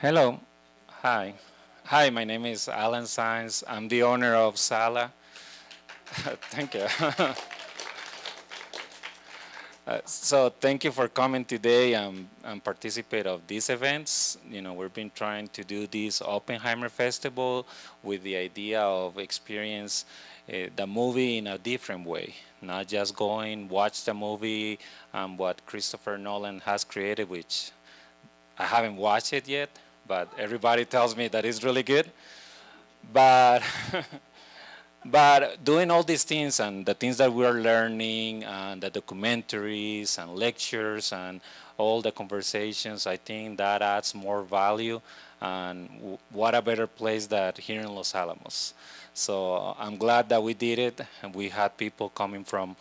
Hello. Hi. Hi, my name is Alan Saenz. I'm the owner of Sala. Thank you. Uh, so thank you for coming today and, and participate of these events. You know, we've been trying to do this Oppenheimer Festival with the idea of experience uh, the movie in a different way, not just going, watch the movie and what Christopher Nolan has created, which I haven't watched it yet, but everybody tells me that it's really good. But but doing all these things and the things that we're learning and the documentaries and lectures and all the conversations, I think that adds more value. And what a better place that here in Los Alamos. So I'm glad that we did it. And we had people coming from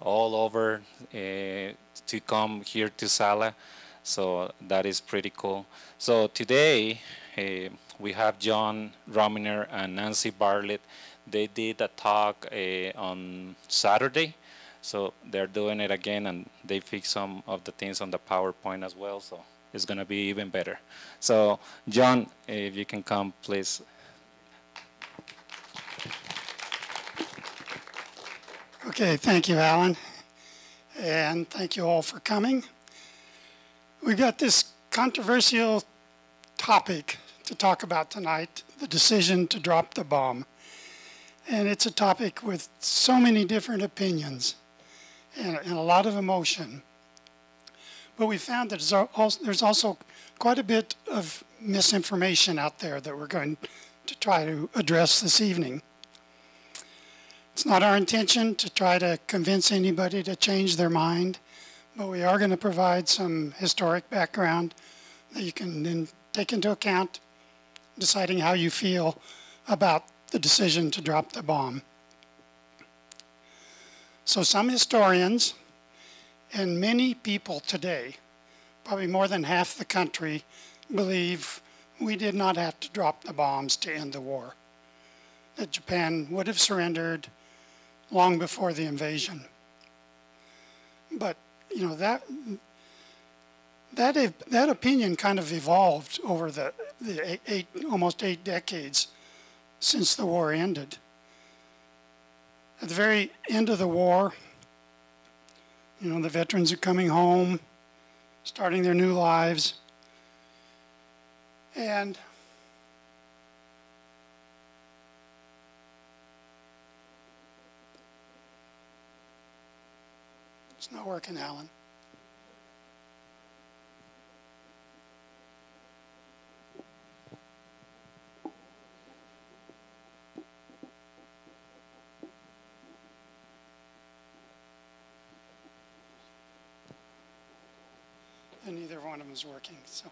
all over uh, to come here to Sala. So that is pretty cool. So today uh, we have John Ruminer and Nancy Bartlit they did a talk uh, on Saturday, so they're doing it again, and they fixed some of the things on the PowerPoint as well, so it's going to be even better. So, John, if you can come, please. Okay, thank you, Alan. And thank you all for coming. We've got this controversial topic to talk about tonight, the decision to drop the bomb. And it's a topic with so many different opinions and, and a lot of emotion. But we found that there's also quite a bit of misinformation out there that we're going to try to address this evening. It's not our intention to try to convince anybody to change their mind, but we are going to provide some historic background that you can then take into account deciding how you feel about the decision to drop the bomb. So some historians and many people today, probably more than half the country, believe we did not have to drop the bombs to end the war. That Japan would have surrendered long before the invasion. But, you know, that that, that opinion kind of evolved over the, the eight, almost eight decades since the war ended. At the very end of the war, you know, the veterans are coming home, starting their new lives. And not working, Alan. and neither one of them is working. So.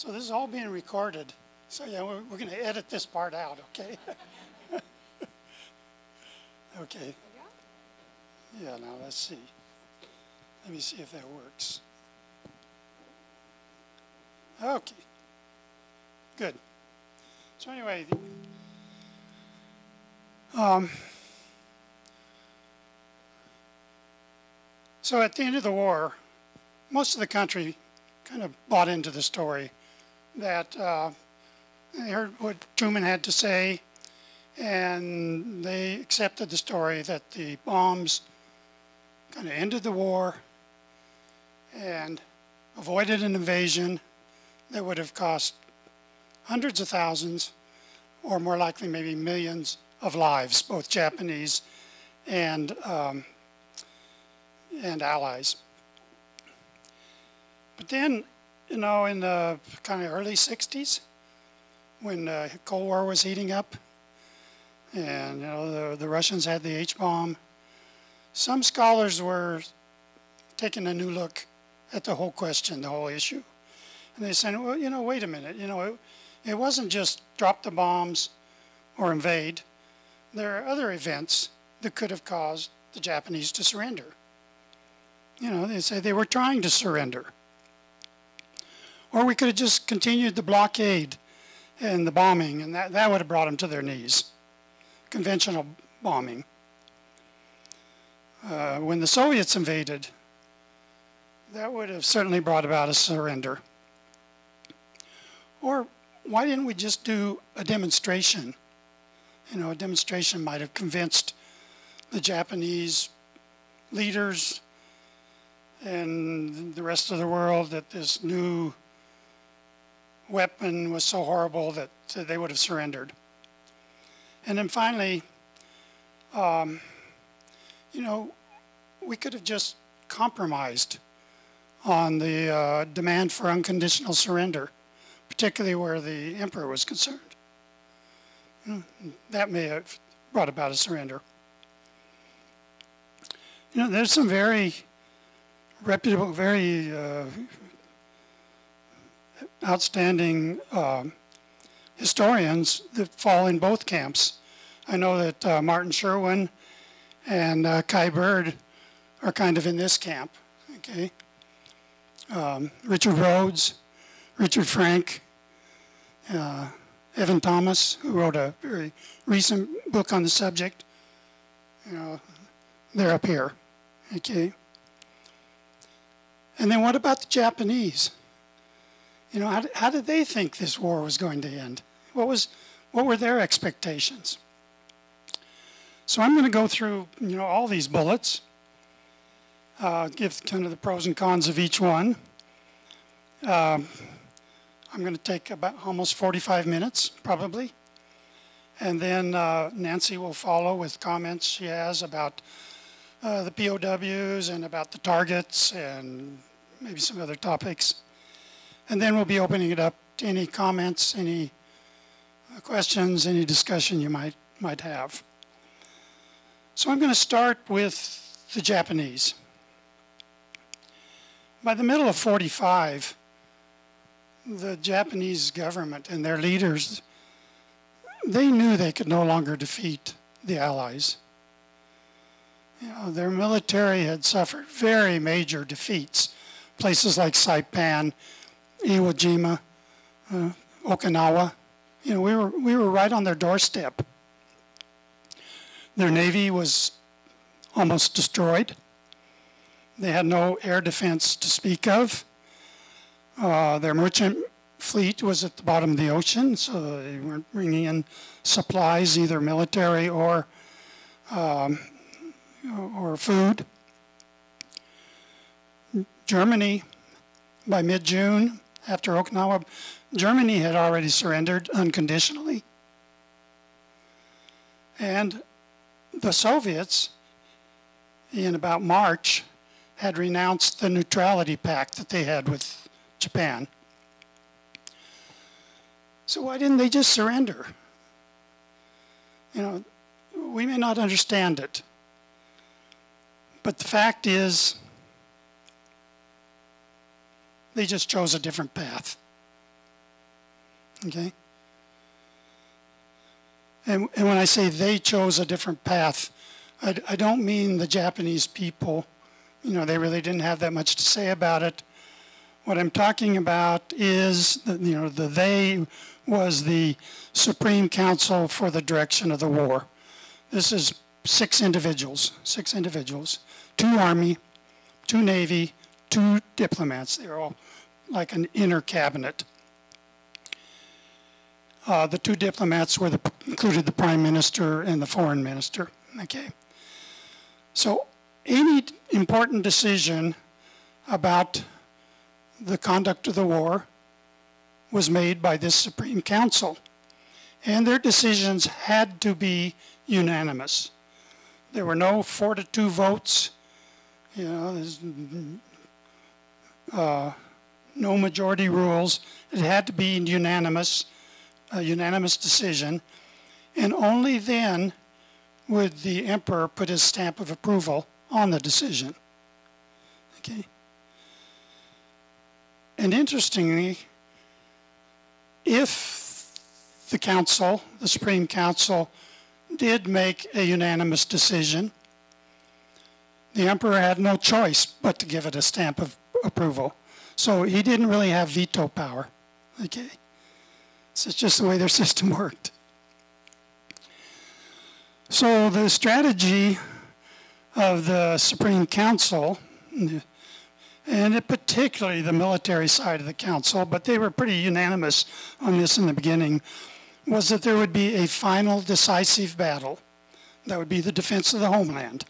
So this is all being recorded. So yeah, we're, we're going to edit this part out, okay? okay. Yeah, now let's see. Let me see if that works. Okay. Good. So anyway, um, so at the end of the war, most of the country kind of bought into the story that uh, they heard what Truman had to say and they accepted the story that the bombs kind of ended the war and avoided an invasion that would have cost hundreds of thousands or more likely maybe millions of lives, both Japanese and, um, and allies. But then you know, in the kind of early 60s, when the Cold War was heating up, and, you know, the, the Russians had the H-bomb, some scholars were taking a new look at the whole question, the whole issue. And they said, well, you know, wait a minute, you know, it, it wasn't just drop the bombs or invade. There are other events that could have caused the Japanese to surrender. You know, they say they were trying to surrender. Or we could have just continued the blockade and the bombing, and that, that would have brought them to their knees. Conventional bombing. Uh, when the Soviets invaded, that would have certainly brought about a surrender. Or why didn't we just do a demonstration? You know, a demonstration might have convinced the Japanese leaders and the rest of the world that this new weapon was so horrible that they would have surrendered. And then finally, um, you know, we could have just compromised on the uh, demand for unconditional surrender, particularly where the emperor was concerned. Hmm, that may have brought about a surrender. You know, there's some very reputable, very uh, outstanding uh, historians that fall in both camps. I know that uh, Martin Sherwin and uh, Kai Bird are kind of in this camp. Okay, um, Richard Rhodes, Richard Frank, uh, Evan Thomas, who wrote a very recent book on the subject. You know, they're up here. Okay. And then what about the Japanese? You know, how, how did they think this war was going to end? What was, what were their expectations? So I'm going to go through, you know, all these bullets, uh, give kind of the pros and cons of each one. Um, I'm going to take about almost 45 minutes, probably. And then uh, Nancy will follow with comments she has about uh, the POWs and about the targets and maybe some other topics. And then we'll be opening it up to any comments, any uh, questions, any discussion you might, might have. So I'm going to start with the Japanese. By the middle of 45, the Japanese government and their leaders, they knew they could no longer defeat the Allies. You know, their military had suffered very major defeats. Places like Saipan, Iwo Jima, uh, Okinawa, you know, we were, we were right on their doorstep. Their navy was almost destroyed. They had no air defense to speak of. Uh, their merchant fleet was at the bottom of the ocean, so they weren't bringing in supplies, either military or um, or food. Germany, by mid-June, after Okinawa, uh, Germany had already surrendered unconditionally. And the Soviets, in about March, had renounced the neutrality pact that they had with Japan. So why didn't they just surrender? You know, we may not understand it, but the fact is, they just chose a different path. Okay? And, and when I say they chose a different path, I, I don't mean the Japanese people. You know, they really didn't have that much to say about it. What I'm talking about is, you know, the they was the Supreme Council for the Direction of the War. This is six individuals, six individuals, two Army, two Navy, two diplomats. They're all like an inner cabinet. Uh, the two diplomats were the, included the prime minister and the foreign minister. Okay. So any important decision about the conduct of the war was made by this Supreme Council. And their decisions had to be unanimous. There were no four to two votes. You know, uh, no majority rules. It had to be unanimous, a unanimous decision. And only then would the emperor put his stamp of approval on the decision. Okay. And interestingly, if the council, the Supreme Council, did make a unanimous decision, the emperor had no choice but to give it a stamp of approval. So he didn't really have veto power. Okay. So it's just the way their system worked. So the strategy of the Supreme Council, and particularly the military side of the council, but they were pretty unanimous on this in the beginning, was that there would be a final decisive battle. That would be the defense of the homeland.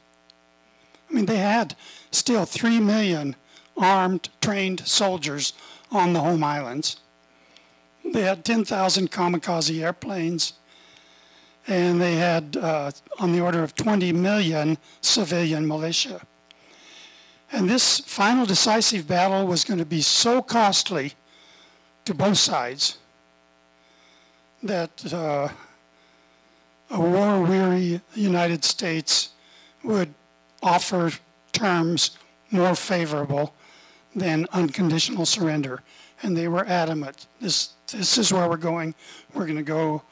I mean, they had still 3 million armed, trained soldiers on the home islands. They had 10,000 kamikaze airplanes, and they had uh, on the order of 20 million civilian militia. And this final decisive battle was going to be so costly to both sides that uh, a war-weary United States would offer terms more favorable than unconditional surrender. And they were adamant. This, this is where we're going. We're going to go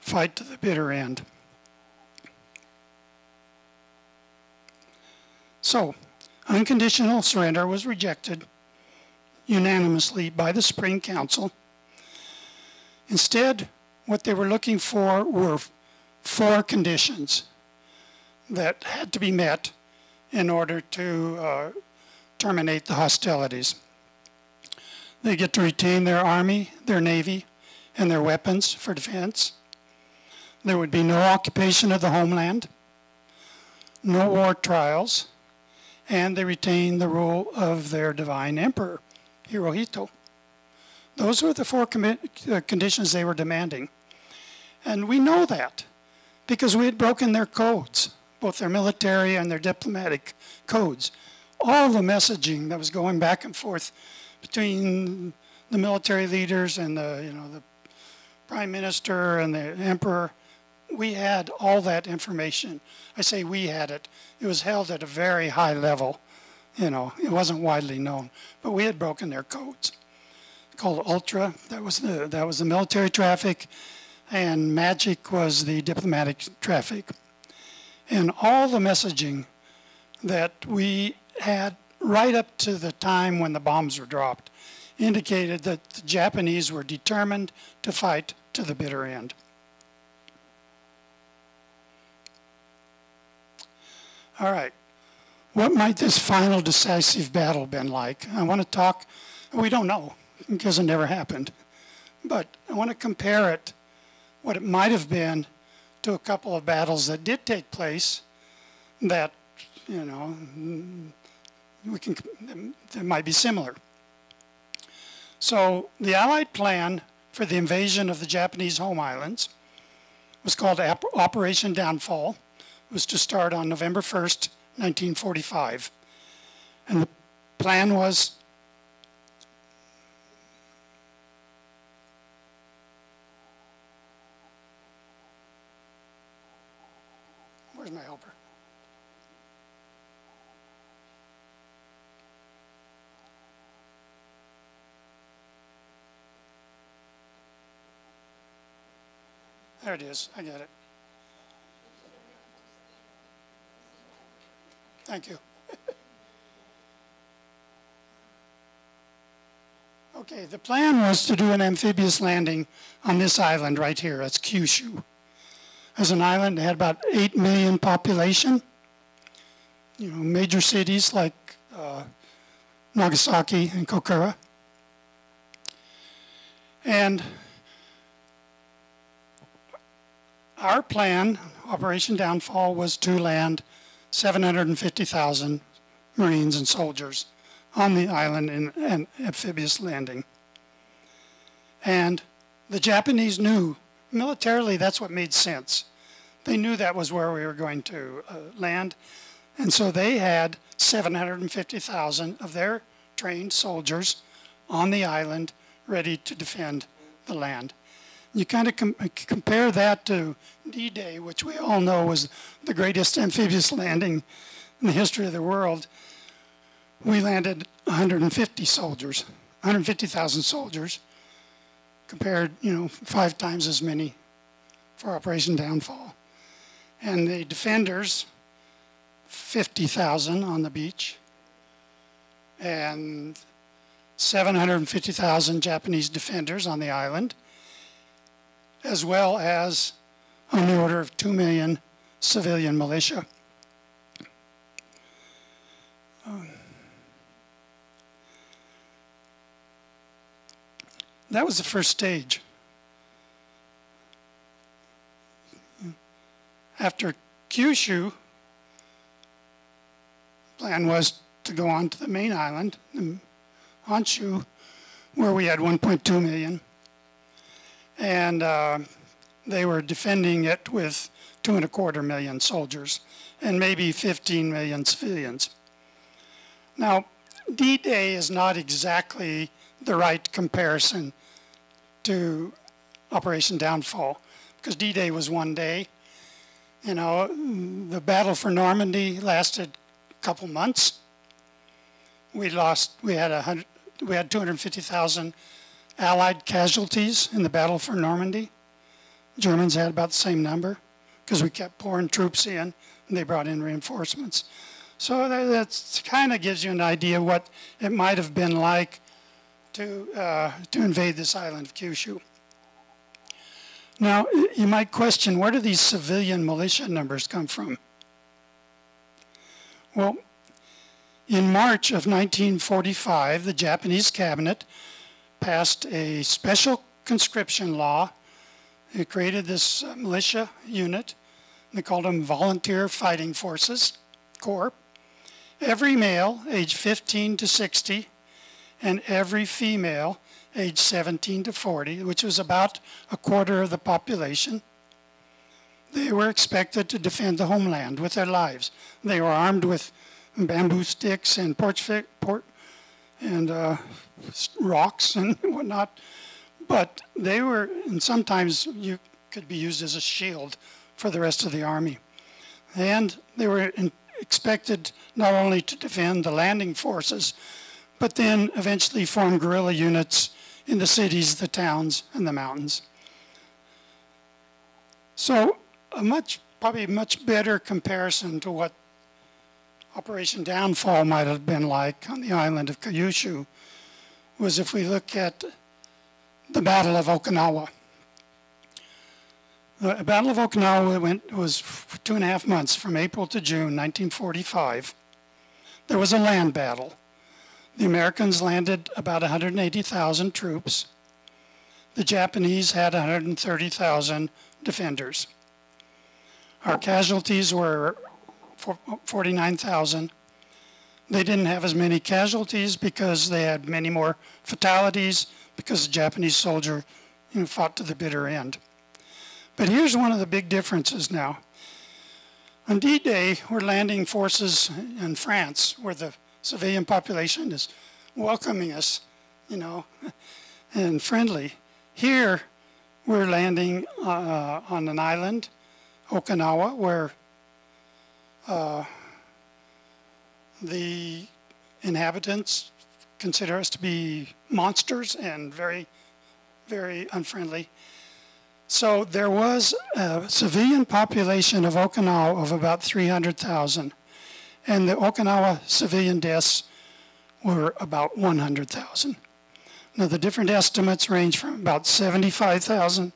fight to the bitter end. So, unconditional surrender was rejected unanimously by the Supreme Council. Instead, what they were looking for were four conditions that had to be met in order to uh, terminate the hostilities. They get to retain their army, their navy, and their weapons for defense. There would be no occupation of the homeland, no war trials, and they retain the rule of their divine emperor, Hirohito. Those were the four uh, conditions they were demanding. And we know that because we had broken their codes, both their military and their diplomatic codes all the messaging that was going back and forth between the military leaders and the, you know, the prime minister and the emperor, we had all that information. I say we had it. It was held at a very high level. You know, it wasn't widely known, but we had broken their codes. Called Ultra, that was the that was the military traffic, and Magic was the diplomatic traffic, and all the messaging that we had right up to the time when the bombs were dropped indicated that the Japanese were determined to fight to the bitter end. All right. What might this final decisive battle been like? I want to talk, we don't know because it never happened, but I want to compare it, what it might have been, to a couple of battles that did take place that, you know, we can, they might be similar. So the Allied plan for the invasion of the Japanese home islands was called Operation Downfall. It was to start on November 1st, 1945. And the plan was Where's my helper? There it is. I get it. Thank you. okay, the plan was to do an amphibious landing on this island right here. That's Kyushu. As an island, it had about 8 million population. You know, major cities like uh, Nagasaki and Kokura. And our plan, Operation Downfall, was to land 750,000 Marines and soldiers on the island in an amphibious landing. And the Japanese knew, militarily, that's what made sense. They knew that was where we were going to uh, land. And so they had 750,000 of their trained soldiers on the island ready to defend the land. You kind of com uh, compare that to D-Day, which we all know was the greatest amphibious landing in the history of the world. We landed 150 soldiers, 150,000 soldiers, compared, you know, five times as many for Operation Downfall. And the defenders, 50,000 on the beach, and 750,000 Japanese defenders on the island, as well as on the order of 2 million civilian militia. Um, that was the first stage. After Kyushu, plan was to go on to the main island, Honshu, where we had 1.2 million. And uh, they were defending it with two and a quarter million soldiers and maybe 15 million civilians. Now, D-Day is not exactly the right comparison to Operation Downfall because D-Day was one day. You know, the battle for Normandy lasted a couple months. We lost, we had a hundred, we had 250,000 Allied casualties in the battle for Normandy. Germans had about the same number because we kept pouring troops in and they brought in reinforcements. So that kind of gives you an idea what it might have been like to, uh, to invade this island of Kyushu. Now, you might question, where do these civilian militia numbers come from? Well, in March of 1945, the Japanese cabinet passed a special conscription law. It created this militia unit. They called them Volunteer Fighting Forces, Corps. Every male, age 15 to 60, and every female, age 17 to 40, which was about a quarter of the population, they were expected to defend the homeland with their lives. They were armed with bamboo sticks and porch port and uh, rocks and whatnot. But they were, and sometimes you could be used as a shield for the rest of the army. And they were in, expected not only to defend the landing forces, but then eventually form guerrilla units in the cities, the towns, and the mountains. So a much, probably much better comparison to what Operation Downfall might have been like on the island of Kyushu was if we look at the Battle of Okinawa. The Battle of Okinawa went, was two and a half months from April to June 1945. There was a land battle. The Americans landed about 180,000 troops. The Japanese had 130,000 defenders. Our casualties were 49,000. They didn't have as many casualties because they had many more fatalities because the Japanese soldier you know, fought to the bitter end. But here's one of the big differences now. On D-Day, we're landing forces in France where the civilian population is welcoming us, you know, and friendly. Here, we're landing uh, on an island, Okinawa, where uh, the inhabitants consider us to be monsters and very, very unfriendly. So there was a civilian population of Okinawa of about 300,000, and the Okinawa civilian deaths were about 100,000. Now the different estimates range from about 75,000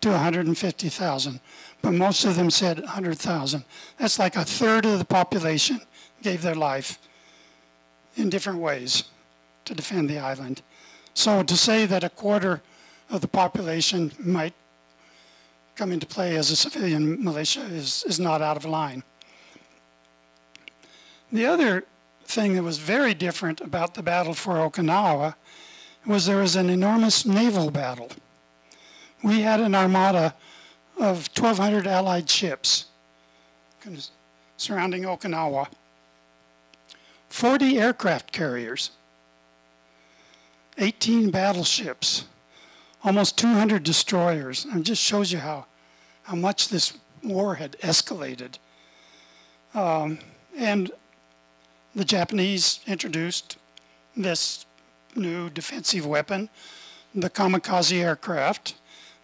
to 150,000 but most of them said 100,000. That's like a third of the population gave their life in different ways to defend the island. So to say that a quarter of the population might come into play as a civilian militia is, is not out of line. The other thing that was very different about the battle for Okinawa was there was an enormous naval battle. We had an armada of 1,200 Allied ships surrounding Okinawa, 40 aircraft carriers, 18 battleships, almost 200 destroyers. And it just shows you how, how much this war had escalated. Um, and the Japanese introduced this new defensive weapon, the kamikaze aircraft.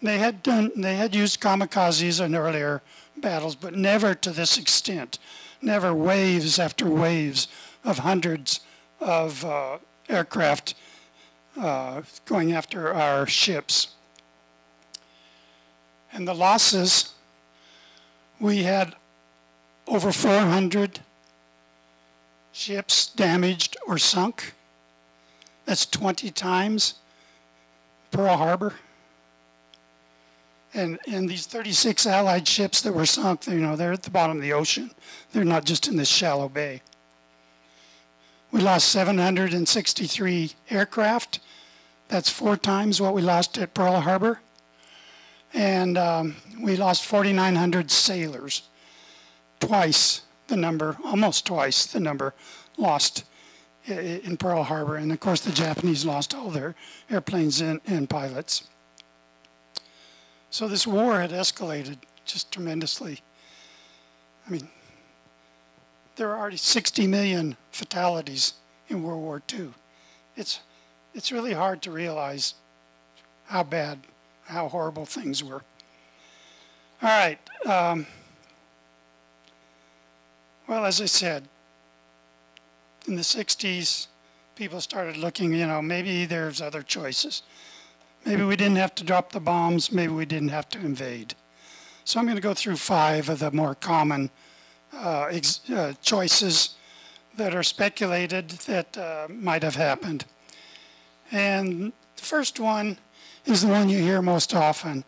They had done, they had used kamikazes in earlier battles, but never to this extent. Never waves after waves of hundreds of uh, aircraft uh, going after our ships. And the losses, we had over 400 ships damaged or sunk. That's 20 times Pearl Harbor. And, and these 36 Allied ships that were sunk, you know, they're at the bottom of the ocean. They're not just in this shallow bay. We lost 763 aircraft. That's four times what we lost at Pearl Harbor. And um, we lost 4,900 sailors. Twice the number, almost twice the number lost in Pearl Harbor. And of course, the Japanese lost all their airplanes and, and pilots. So this war had escalated just tremendously. I mean, there are already 60 million fatalities in World War II. It's, it's really hard to realize how bad, how horrible things were. All right. Um, well, as I said, in the 60s, people started looking, you know, maybe there's other choices. Maybe we didn't have to drop the bombs, maybe we didn't have to invade. So I'm going to go through five of the more common uh, uh, choices that are speculated that uh, might have happened. And the first one is the one you hear most often.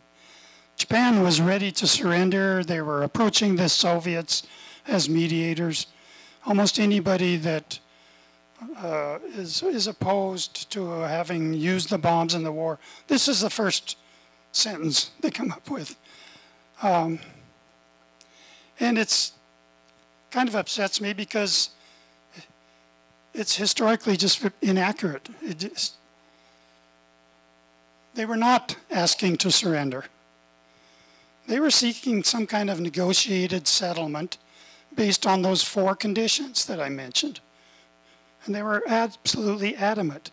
Japan was ready to surrender. They were approaching the Soviets as mediators. Almost anybody that uh, is, is opposed to having used the bombs in the war. This is the first sentence they come up with. Um, and it's kind of upsets me because it's historically just inaccurate. Just, they were not asking to surrender. They were seeking some kind of negotiated settlement based on those four conditions that I mentioned and they were absolutely adamant.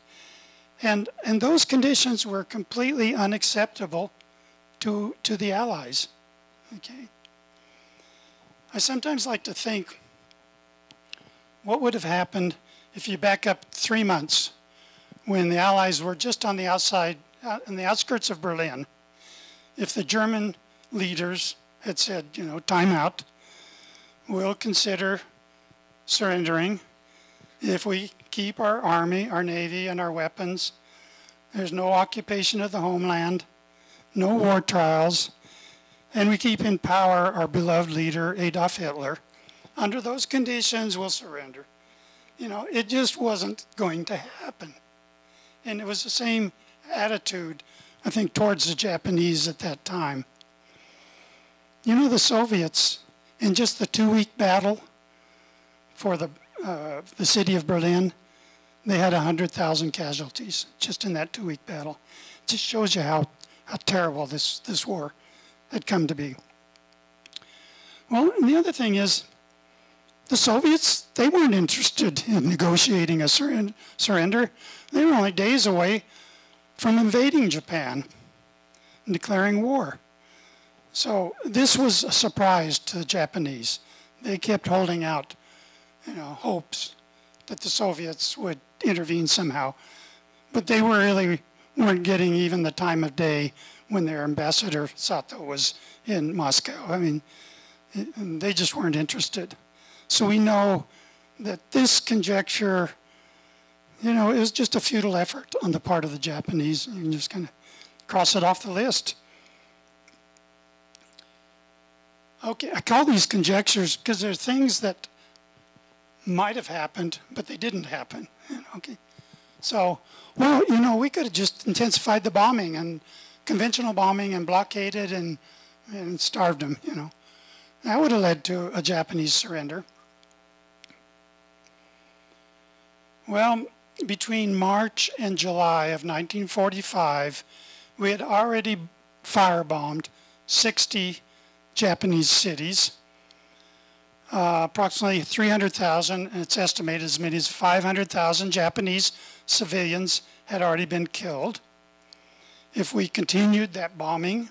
And, and those conditions were completely unacceptable to, to the Allies. Okay? I sometimes like to think what would have happened if you back up three months when the Allies were just on the outside, uh, on the outskirts of Berlin, if the German leaders had said, you know, time out, we'll consider surrendering if we keep our army, our navy, and our weapons, there's no occupation of the homeland, no war trials, and we keep in power our beloved leader, Adolf Hitler. Under those conditions, we'll surrender. You know, it just wasn't going to happen. And it was the same attitude, I think, towards the Japanese at that time. You know, the Soviets, in just the two week battle for the uh, the city of Berlin, they had 100,000 casualties just in that two-week battle. It just shows you how, how terrible this, this war had come to be. Well, and the other thing is, the Soviets, they weren't interested in negotiating a surrender. They were only days away from invading Japan and declaring war. So this was a surprise to the Japanese. They kept holding out you know, hopes that the Soviets would intervene somehow. But they were really weren't getting even the time of day when their ambassador Sato was in Moscow. I mean, they just weren't interested. So we know that this conjecture, you know, is just a futile effort on the part of the Japanese. You can just kind of cross it off the list. Okay, I call these conjectures because they're things that might have happened, but they didn't happen. Okay, so well, you know, we could have just intensified the bombing and conventional bombing and blockaded and and starved them. You know, that would have led to a Japanese surrender. Well, between March and July of 1945, we had already firebombed 60 Japanese cities. Uh, approximately 300,000, and it's estimated as many as 500,000 Japanese civilians had already been killed. If we continued that bombing,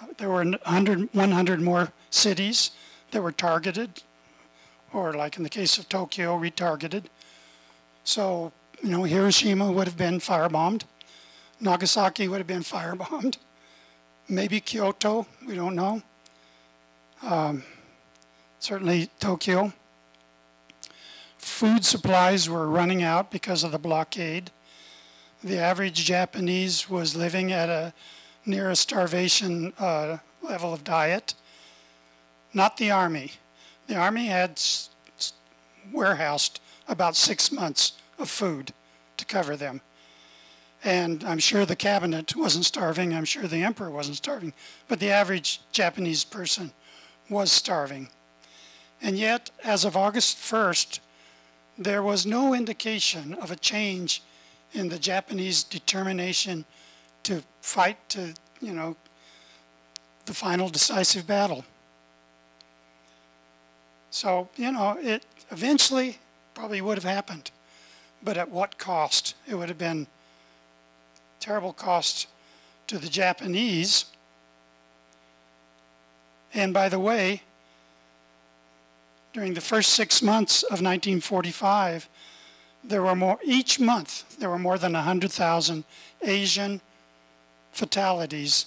uh, there were 100, 100 more cities that were targeted, or like in the case of Tokyo, retargeted. So, you know, Hiroshima would have been firebombed. Nagasaki would have been firebombed. Maybe Kyoto, we don't know. Um, certainly Tokyo. Food supplies were running out because of the blockade. The average Japanese was living at a near a starvation uh, level of diet. Not the army. The army had warehoused about six months of food to cover them. And I'm sure the cabinet wasn't starving. I'm sure the emperor wasn't starving. But the average Japanese person was starving. And yet, as of August 1st, there was no indication of a change in the Japanese determination to fight to, you know, the final decisive battle. So, you know, it eventually probably would have happened, but at what cost? It would have been terrible cost to the Japanese. And by the way, during the first six months of 1945, there were more, each month, there were more than 100,000 Asian fatalities,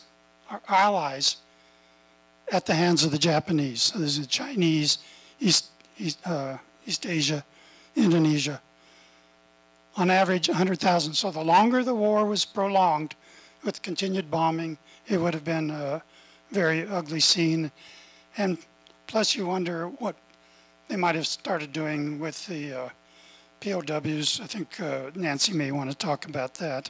our allies, at the hands of the Japanese. So there's the Chinese, East, East, uh, East Asia, Indonesia. On average, 100,000. So the longer the war was prolonged with continued bombing, it would have been a very ugly scene. And plus you wonder what they might have started doing with the uh, POWs. I think uh, Nancy may want to talk about that.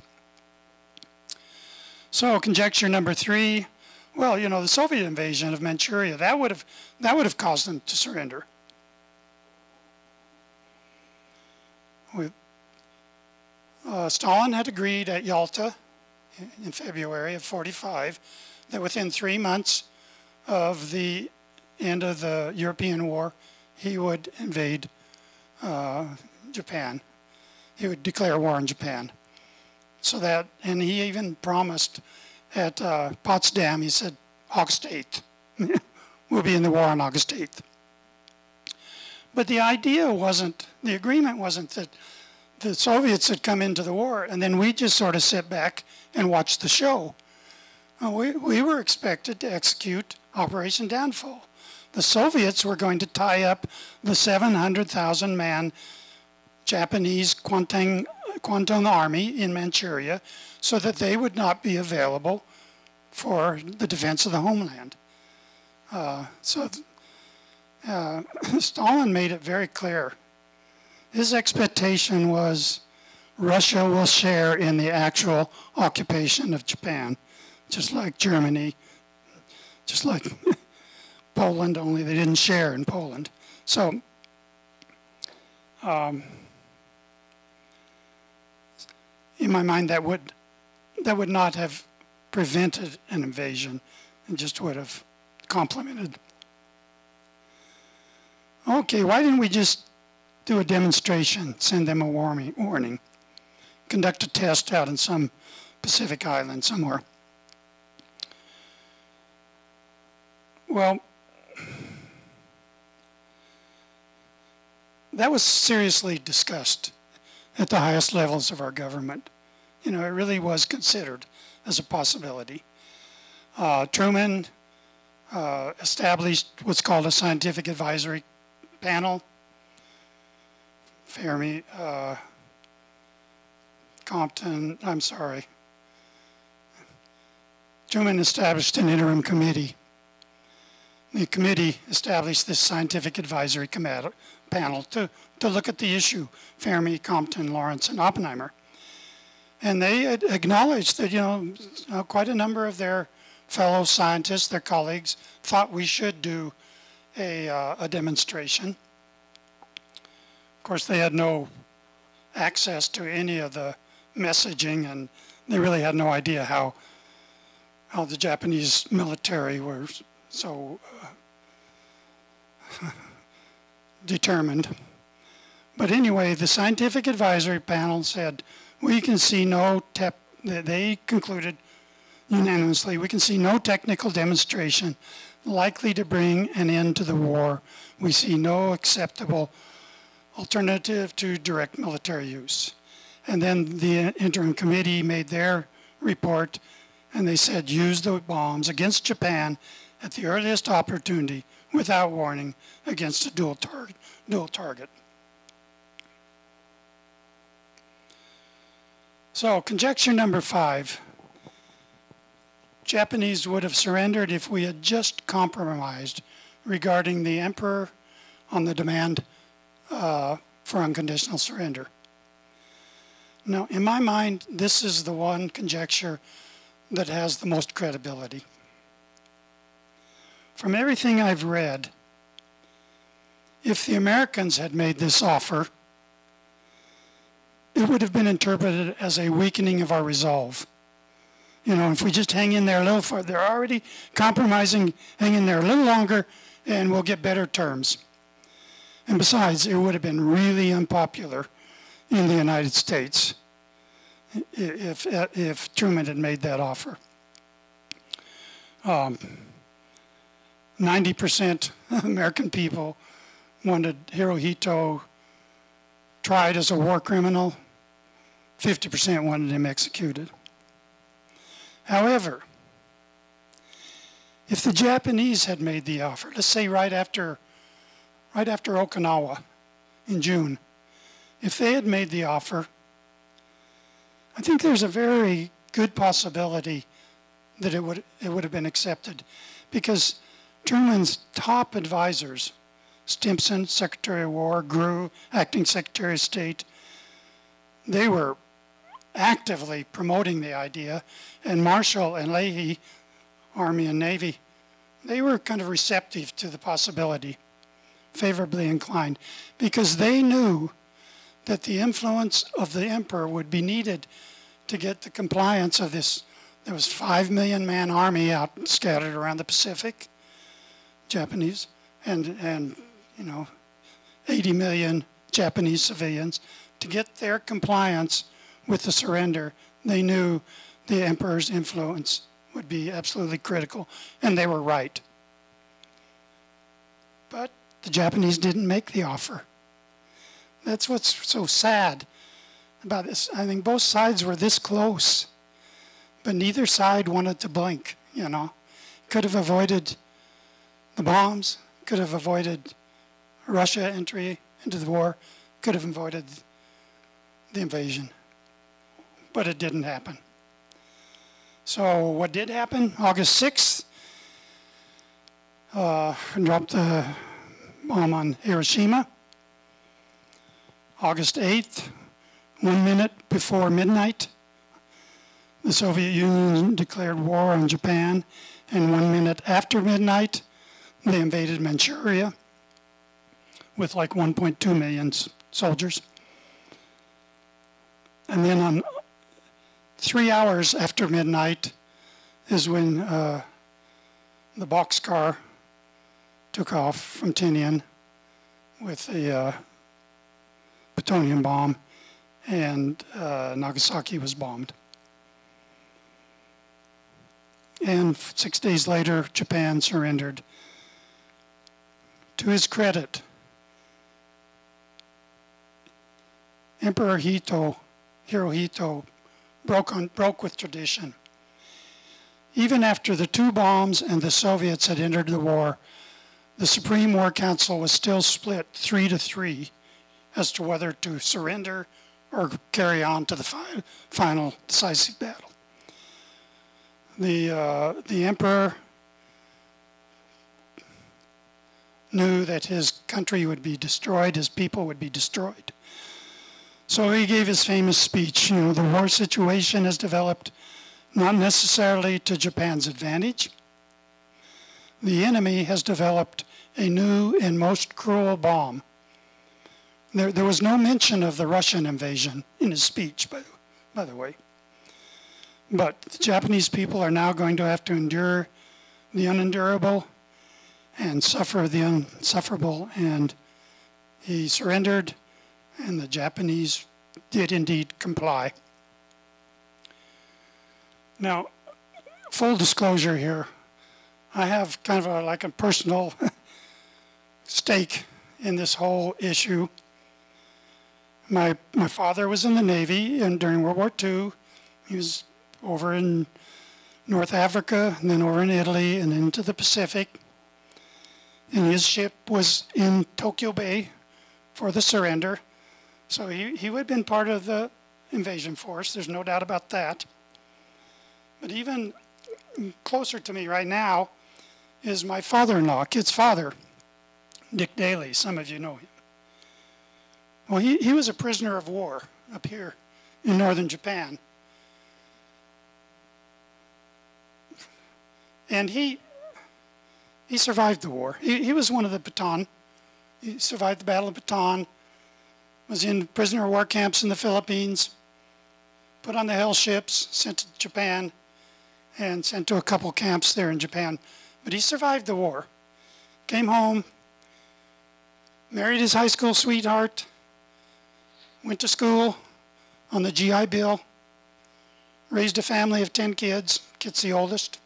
So conjecture number three, well, you know, the Soviet invasion of Manchuria, that would have, that would have caused them to surrender. Uh, Stalin had agreed at Yalta in February of 45 that within three months of the end of the European war, he would invade uh, Japan. He would declare war on Japan. So that, and he even promised at uh, Potsdam, he said, August 8th. we'll be in the war on August 8th. But the idea wasn't, the agreement wasn't that the Soviets had come into the war and then we just sort of sit back and watch the show. we, we were expected to execute Operation Downfall the Soviets were going to tie up the 700,000 man Japanese Kwantung, Kwantung army in Manchuria so that they would not be available for the defense of the homeland. Uh, so uh, Stalin made it very clear. His expectation was Russia will share in the actual occupation of Japan, just like Germany, just like Poland, only they didn't share in Poland. So, um, in my mind, that would that would not have prevented an invasion, and just would have complemented. Okay, why didn't we just do a demonstration, send them a warning, warning, conduct a test out in some Pacific island somewhere? Well, that was seriously discussed at the highest levels of our government. You know, it really was considered as a possibility. Uh, Truman uh, established what's called a scientific advisory panel. Fermi, uh, Compton, I'm sorry. Truman established an interim committee. The committee established this scientific advisory panel to, to look at the issue, Fermi, Compton, Lawrence, and Oppenheimer. And they acknowledged that, you know, uh, quite a number of their fellow scientists, their colleagues, thought we should do a, uh, a demonstration. Of course, they had no access to any of the messaging, and they really had no idea how how the Japanese military were so uh, determined. But anyway, the scientific advisory panel said we can see no tep. They concluded unanimously we can see no technical demonstration likely to bring an end to the war. We see no acceptable alternative to direct military use. And then the interim committee made their report and they said use the bombs against Japan at the earliest opportunity without warning against a dual, tar dual target. So conjecture number five. Japanese would have surrendered if we had just compromised regarding the emperor on the demand uh, for unconditional surrender. Now, in my mind, this is the one conjecture that has the most credibility. From everything I've read, if the Americans had made this offer, it would have been interpreted as a weakening of our resolve. You know, if we just hang in there a little further, they're already compromising, hang in there a little longer, and we'll get better terms. And besides, it would have been really unpopular in the United States if, if Truman had made that offer. Um, 90% American people wanted Hirohito tried as a war criminal. 50% wanted him executed. However, if the Japanese had made the offer, let's say right after, right after Okinawa in June, if they had made the offer, I think there's a very good possibility that it would, it would have been accepted because Truman's top advisors, Stimson, Secretary of War, Grew, Acting Secretary of State, they were actively promoting the idea, and Marshall and Leahy, Army and Navy, they were kind of receptive to the possibility, favorably inclined, because they knew that the influence of the emperor would be needed to get the compliance of this. There was five million man army out scattered around the Pacific, Japanese, and and you know, 80 million Japanese civilians to get their compliance with the surrender. They knew the emperor's influence would be absolutely critical, and they were right. But the Japanese didn't make the offer. That's what's so sad about this. I think both sides were this close, but neither side wanted to blink, you know. Could have avoided the bombs, could have avoided Russia entry into the war, could have avoided the invasion. But it didn't happen. So what did happen? August 6th, uh, dropped the bomb on Hiroshima. August 8th, one minute before midnight, the Soviet Union declared war on Japan, and one minute after midnight, they invaded Manchuria with like 1.2 million soldiers. And then on three hours after midnight is when uh, the Bockscar took off from Tinian with the uh, plutonium bomb and uh, Nagasaki was bombed. And six days later, Japan surrendered. To his credit, Emperor Hito, Hirohito, broke, on, broke with tradition. Even after the two bombs and the Soviets had entered the war, the Supreme War Council was still split three to three as to whether to surrender or carry on to the fi final decisive battle. The, uh, the emperor knew that his country would be destroyed, his people would be destroyed. So he gave his famous speech, you know, the war situation has developed not necessarily to Japan's advantage. The enemy has developed a new and most cruel bomb There, there was no mention of the Russian invasion in his speech, by, by the way. But the Japanese people are now going to have to endure the unendurable and suffer the unsufferable. And he surrendered, and the Japanese did indeed comply. Now, full disclosure here, I have kind of a, like a personal stake in this whole issue. My, my father was in the Navy and during World War II. He was over in North Africa and then over in Italy and into the Pacific. And his ship was in Tokyo Bay for the surrender. So he, he would have been part of the invasion force. There's no doubt about that. But even closer to me right now is my father-in-law, Kit's father, Dick Daly. Some of you know him. Well, he, he was a prisoner of war up here in northern Japan. And he, he survived the war. He, he was one of the Bataan. He survived the Battle of Bataan, was in prisoner of war camps in the Philippines, put on the hell ships, sent to Japan, and sent to a couple camps there in Japan. But he survived the war. Came home, married his high school sweetheart, went to school on the GI Bill, raised a family of 10 kids, Kit's the oldest.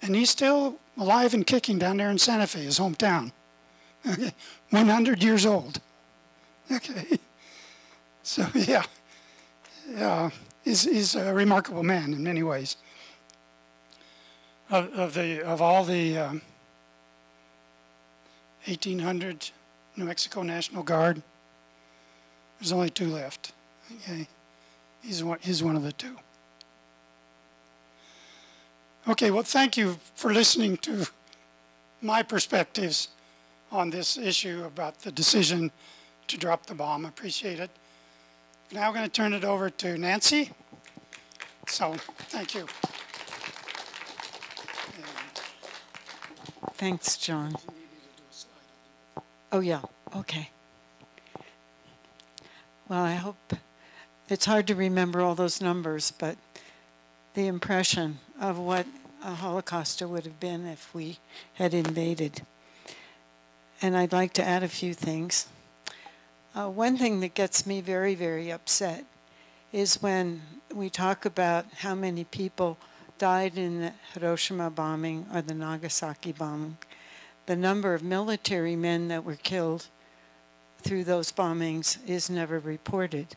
And he still alive and kicking down there in Santa Fe, his hometown. 100 years old. Okay. So, yeah. Yeah. He's, he's a remarkable man in many ways. Of, of, the, of all the um, 1800 New Mexico National Guard, there's only two left. Okay. He's one, he's one of the two. Okay, well, thank you for listening to my perspectives on this issue about the decision to drop the bomb. Appreciate it. Now I'm going to turn it over to Nancy. So, thank you. Thanks, John. Oh, yeah, okay. Well, I hope it's hard to remember all those numbers, but the impression of what a Holocaust would have been if we had invaded. And I'd like to add a few things. Uh, one thing that gets me very, very upset is when we talk about how many people died in the Hiroshima bombing or the Nagasaki bombing. The number of military men that were killed through those bombings is never reported.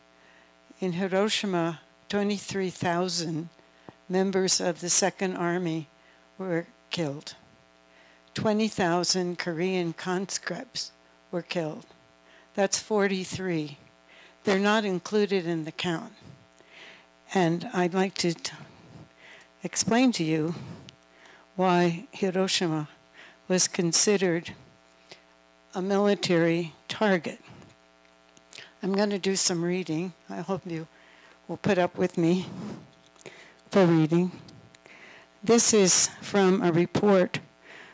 In Hiroshima, 23,000 members of the Second Army were killed. 20,000 Korean conscripts were killed. That's 43. They're not included in the count. And I'd like to explain to you why Hiroshima was considered a military target. I'm going to do some reading. I hope you will put up with me for reading. This is from a report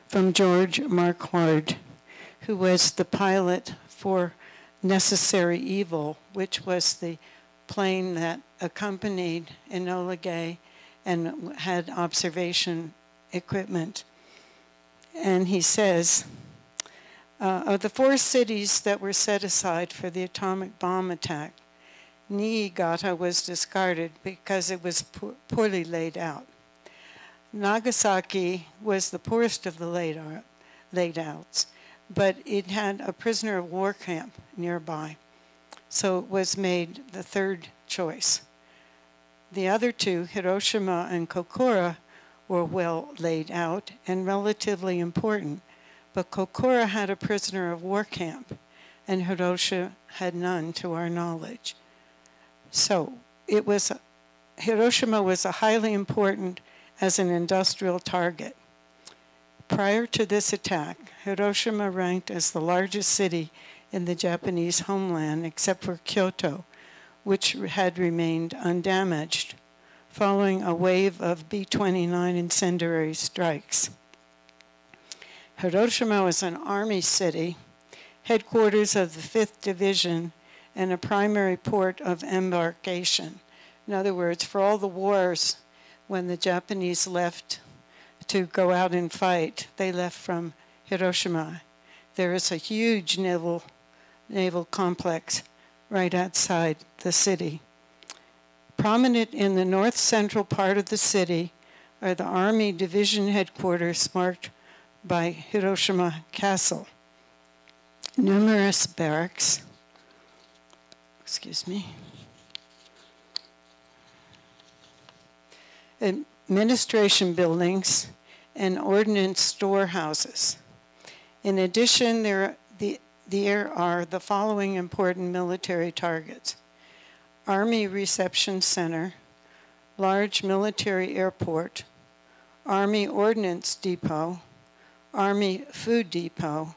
from George Marquardt, who was the pilot for Necessary Evil, which was the plane that accompanied Enola Gay and had observation equipment. And he says, uh, of the four cities that were set aside for the atomic bomb attack, Niigata was discarded because it was po- poorly laid out. Nagasaki was the poorest of the laid, out, laid outs, but it had a prisoner of war camp nearby. So it was made the third choice. The other two, Hiroshima and Kokura, were well laid out and relatively important, but Kokura had a prisoner of war camp, and Hiroshima had none to our knowledge. So it was Hiroshima was a highly important as an industrial target. Prior to this attack, Hiroshima ranked as the largest city in the Japanese homeland except for Kyoto, which had remained undamaged following a wave of B 29 incendiary strikes. Hiroshima was an army city headquarters of the 5th Division, and a primary port of embarkation. In other words, for all the wars, when the Japanese left to go out and fight, they left from Hiroshima. There is a huge naval, naval complex right outside the city. Prominent in the north central part of the city are the Army Division headquarters marked by Hiroshima Castle. Numerous barracks, excuse me, administration buildings, and ordnance storehouses. In addition, there, the, there are the following important military targets. Army Reception Center, large military airport, Army Ordnance Depot, Army Food Depot,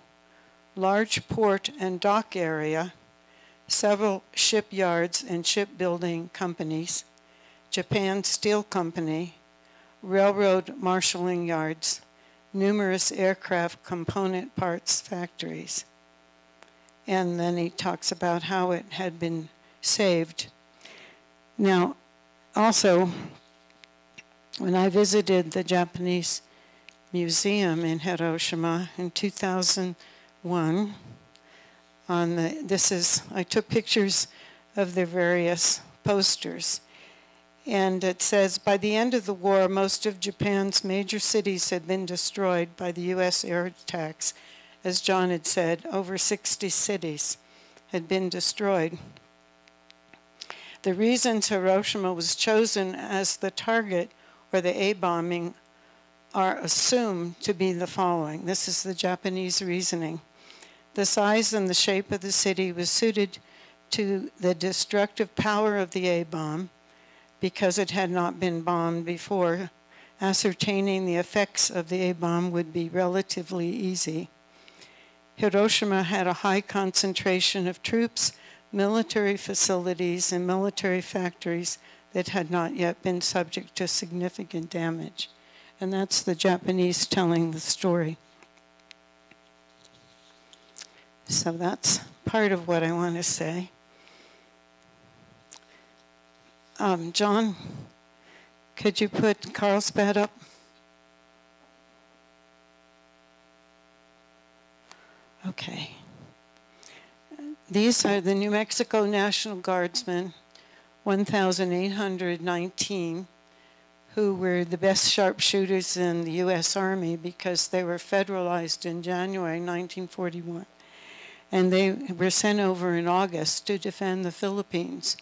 large port and dock area, several shipyards and shipbuilding companies, Japan Steel Company, railroad marshalling yards, numerous aircraft component parts factories. And then he talks about how it had been saved. Now, also, when I visited the Japanese Museum in Hiroshima in 2001, on the, this is, I took pictures of the various posters. And it says, by the end of the war, most of Japan's major cities had been destroyed by the U.S. air attacks. As John had said, over 60 cities had been destroyed. The reasons Hiroshima was chosen as the target or the A bombing are assumed to be the following. This is the Japanese reasoning. The size and the shape of the city was suited to the destructive power of the A bomb because it had not been bombed before, ascertaining the effects of the A bomb would be relatively easy. Hiroshima had a high concentration of troops, military facilities, and military factories that had not yet been subject to significant damage. And that's the Japanese telling the story. So that's part of what I want to say. Um, John, could you put Carlsbad up? Okay. These are the New Mexico National Guardsmen, 1,819, who were the best sharpshooters in the U.S. Army because they were federalized in January 1941. And they were sent over in August to defend the Philippines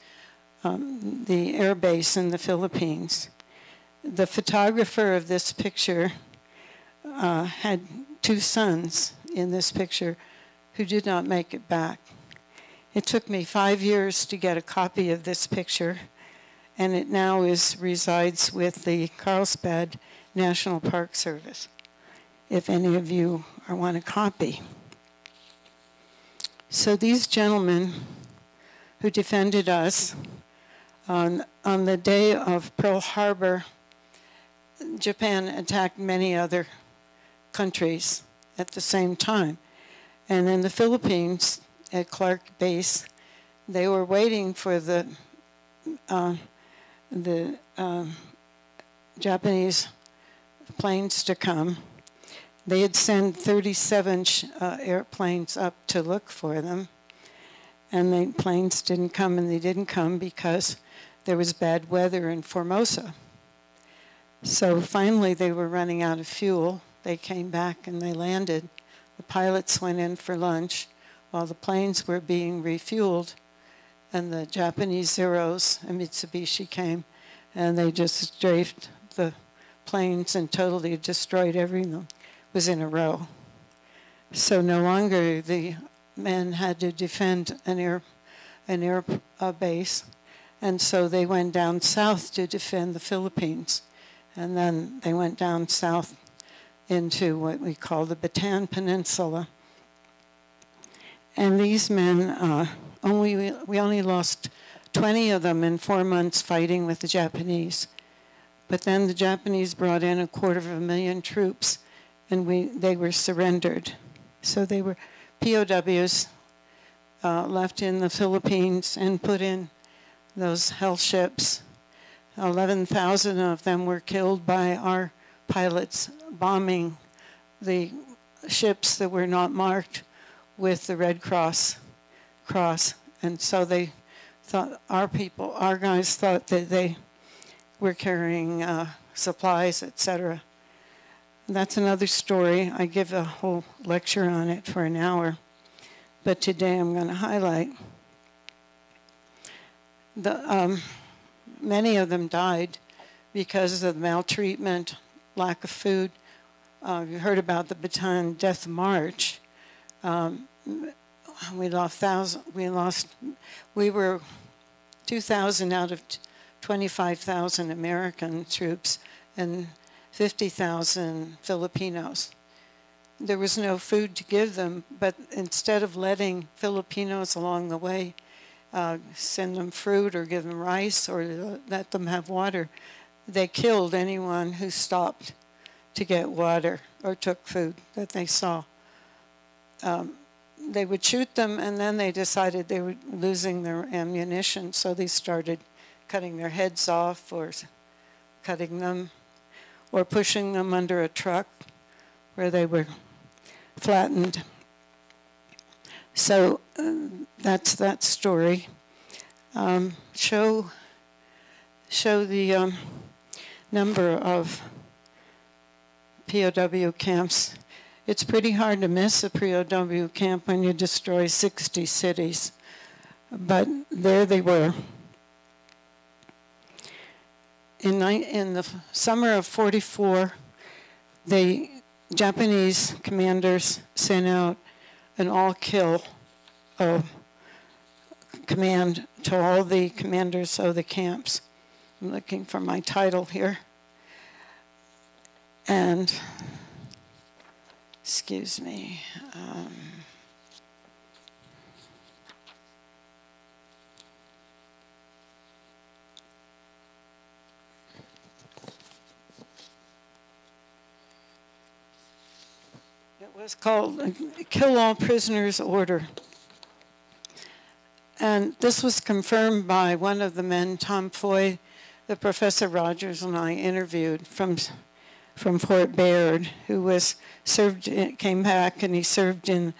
um, the air base in the Philippines. The photographer of this picture uh, had two sons in this picture who did not make it back. It took me five years to get a copy of this picture, and it now is resides with the Carlsbad National Park Service. If any of you want a copy. So these gentlemen who defended us on, on the day of Pearl Harbor, Japan attacked many other countries at the same time. And in the Philippines, at Clark Base, they were waiting for the uh, the uh, Japanese planes to come. They had sent 37 uh, airplanes up to look for them, and the planes didn't come, and they didn't come because there was bad weather in Formosa. So finally, they were running out of fuel. They came back and they landed. The pilots went in for lunch while the planes were being refueled, and the Japanese Zeros and Mitsubishi came, and they just strafed the planes and totally destroyed everything. Was in a row. So no longer the men had to defend an air, an air uh, base. And so they went down south to defend the Philippines. And then they went down south into what we call the Bataan Peninsula. And these men, uh, only we only lost 20 of them in four months fighting with the Japanese. But then the Japanese brought in a quarter of a million troops, and we they were surrendered. So they were POWs uh, left in the Philippines and put in those hell ships. 11,000 of them were killed by our pilots bombing the ships that were not marked with the Red Cross cross. And so they thought, our people, our guys thought that they were carrying uh, supplies, etc. That's another story. I give a whole lecture on it for an hour. But today I'm going to highlight the, um, many of them died because of maltreatment, lack of food. Uh, you heard about the Bataan Death March. Um, we lost thousand. We lost. We were 2,000 out of 25,000 American troops and 50,000 Filipinos. There was no food to give them, but instead of letting Filipinos along the way uh, send them fruit or give them rice or let them have water, they killed anyone who stopped to get water or took food that they saw. Um, they would shoot them, and then they decided they were losing their ammunition, so they started cutting their heads off or cutting them or pushing them under a truck where they were flattened. So uh, that's that story. Um, show show the um, number of POW camps it's pretty hard to miss a POW camp when you destroy 60 cities. But there they were. In, in the summer of 44, the Japanese commanders sent out an all-kill uh, command to all the commanders of the camps. I'm looking for my title here. And excuse me. Um, was called Kill All Prisoners Order. And this was confirmed by one of the men, Tom Foy, the Professor Rogers and I interviewed from from Fort Bayard, who was served, came back and he served in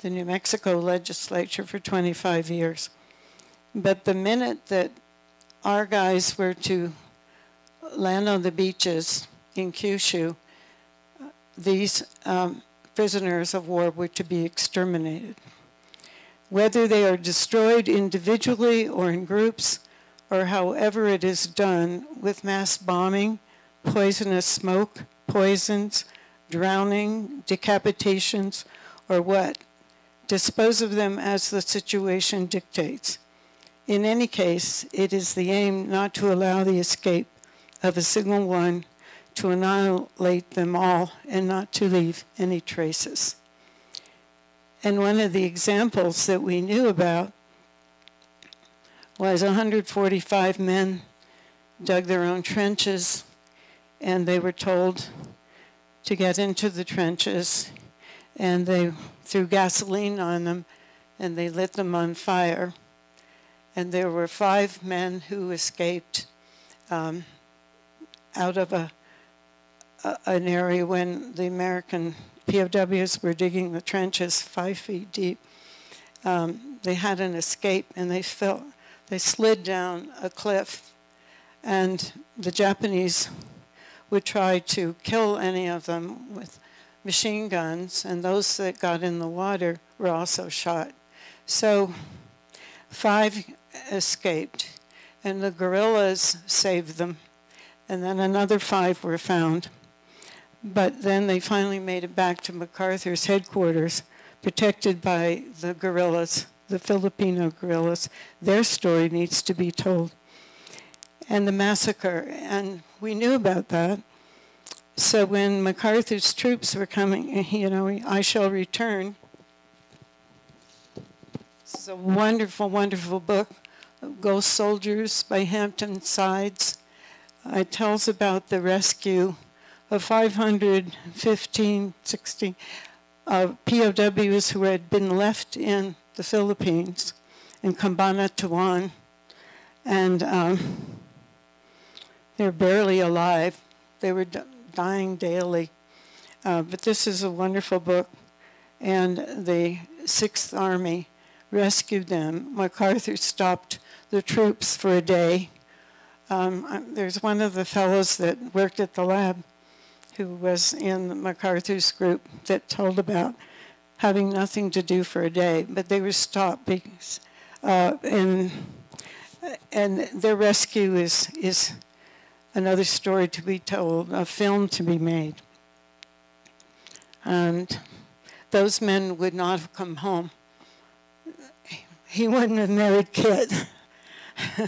the New Mexico legislature for 25 years. But the minute that our guys were to land on the beaches in Kyushu, these um, prisoners of war were to be exterminated. Whether they are destroyed individually or in groups, or however it is done with mass bombing, poisonous smoke, poisons, drowning, decapitations, or what. Dispose of them as the situation dictates. In any case, it is the aim not to allow the escape of a single one to annihilate them all and not to leave any traces. And one of the examples that we knew about was 145 men dug their own trenches and they were told to get into the trenches and they threw gasoline on them and they lit them on fire. And there were five men who escaped um, out of a, a, an area when the American POWs were digging the trenches five feet deep. Um, they had an escape and they fell, they slid down a cliff and the Japanese would try to kill any of them with machine guns, and those that got in the water were also shot. So five escaped, and the guerrillas saved them, and then another five were found. But then they finally made it back to MacArthur's headquarters, protected by the guerrillas, the Filipino guerrillas. Their story needs to be told. And the massacre, and we knew about that. So when MacArthur's troops were coming, eh, you know, I shall return. This is a wonderful, wonderful book, Ghost Soldiers by Hampton Sides. It tells about the rescue of 515, 16 uh, POWs who had been left in the Philippines in Cabanatuan, and um, they're barely alive. They were dying daily. Uh, but this is a wonderful book, and the Sixth Army rescued them. MacArthur stopped the troops for a day. Um, there's one of the fellows that worked at the lab who was in MacArthur's group that told about having nothing to do for a day, but they were stopped because, uh, and and their rescue is is another story to be told, a film to be made. And those men would not have come home. He wouldn't have married Kit.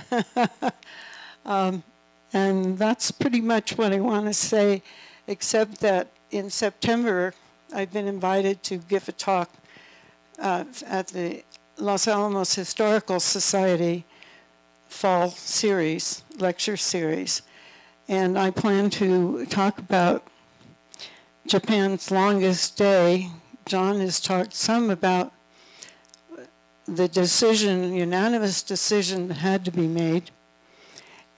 um, and that's pretty much what I want to say, except that in September, I've been invited to give a talk uh, at the Los Alamos Historical Society fall series, lecture series. And I plan to talk about Japan's longest day. John has talked some about the decision, unanimous decision that had to be made,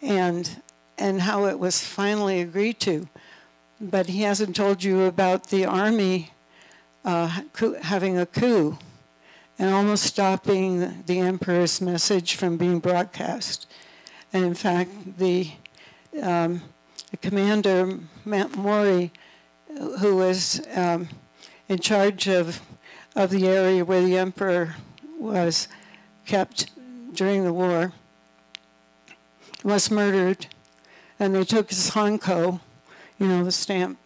and and how it was finally agreed to. But he hasn't told you about the army uh, having a coup and almost stopping the emperor's message from being broadcast. And in fact, the, um, the commander, Mori, who was um, in charge of, of the area where the emperor was kept during the war, was murdered. And they took his hanko, you know, the stamp,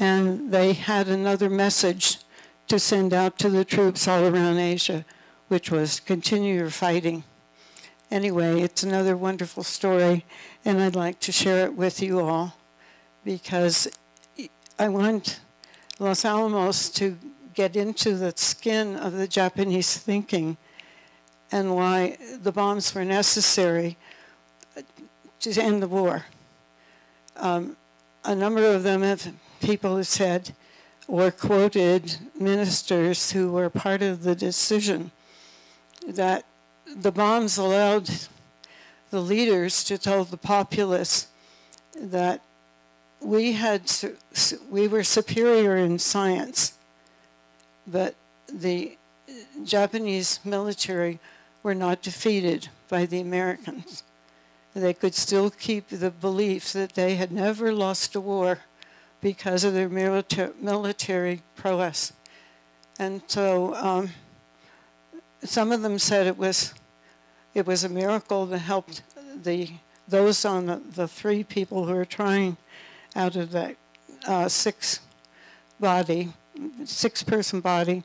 and they had another message to send out to the troops all around Asia, which was continue your fighting. Anyway, it's another wonderful story, and I'd like to share it with you all because I want Los Alamos to get into the skin of the Japanese thinking and why the bombs were necessary to end the war. Um, a number of them have people have said or quoted ministers who were part of the decision that the bombs allowed the leaders to tell the populace that we had we were superior in science, but the Japanese military were not defeated by the Americans. They could still keep the belief that they had never lost a war because of their military, prowess. And so um, some of them said it was, it was a miracle that helped the, those on the, the three people who were trying out of that uh, six body, six person body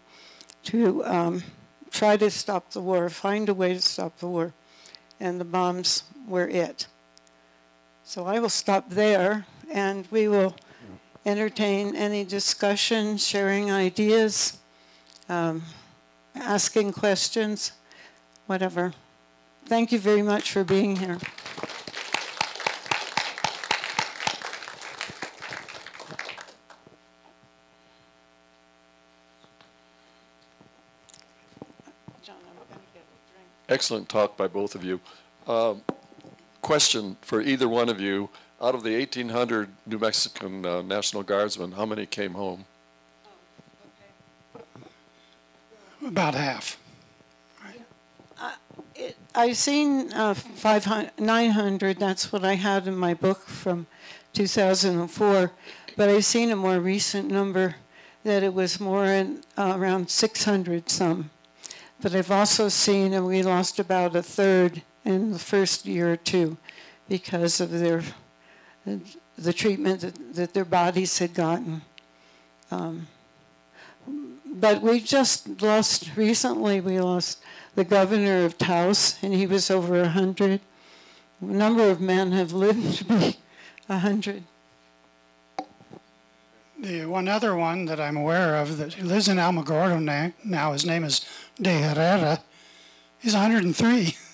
to um, try to stop the war, find a way to stop the war. And the bombs were it. So I will stop there and we will entertain any discussion, sharing ideas, um, asking questions, whatever. Thank you very much for being here. Excellent talk by both of you. Um, question for either one of you out of the 1,800 New Mexican uh, National Guardsmen, how many came home? About half. Uh, it, I've seen uh, 500, 900, that's what I had in my book from 2004, but I've seen a more recent number that it was more in, uh, around 600 some. But I've also seen, and we lost about a third in the first year or two because of their the treatment that, that their bodies had gotten. Um, but we just lost, recently we lost the governor of Taos, and he was over 100. A number of men have lived to be 100. The one other one that I'm aware of that lives in Alamogordo now his name is De Herrera. He's 103.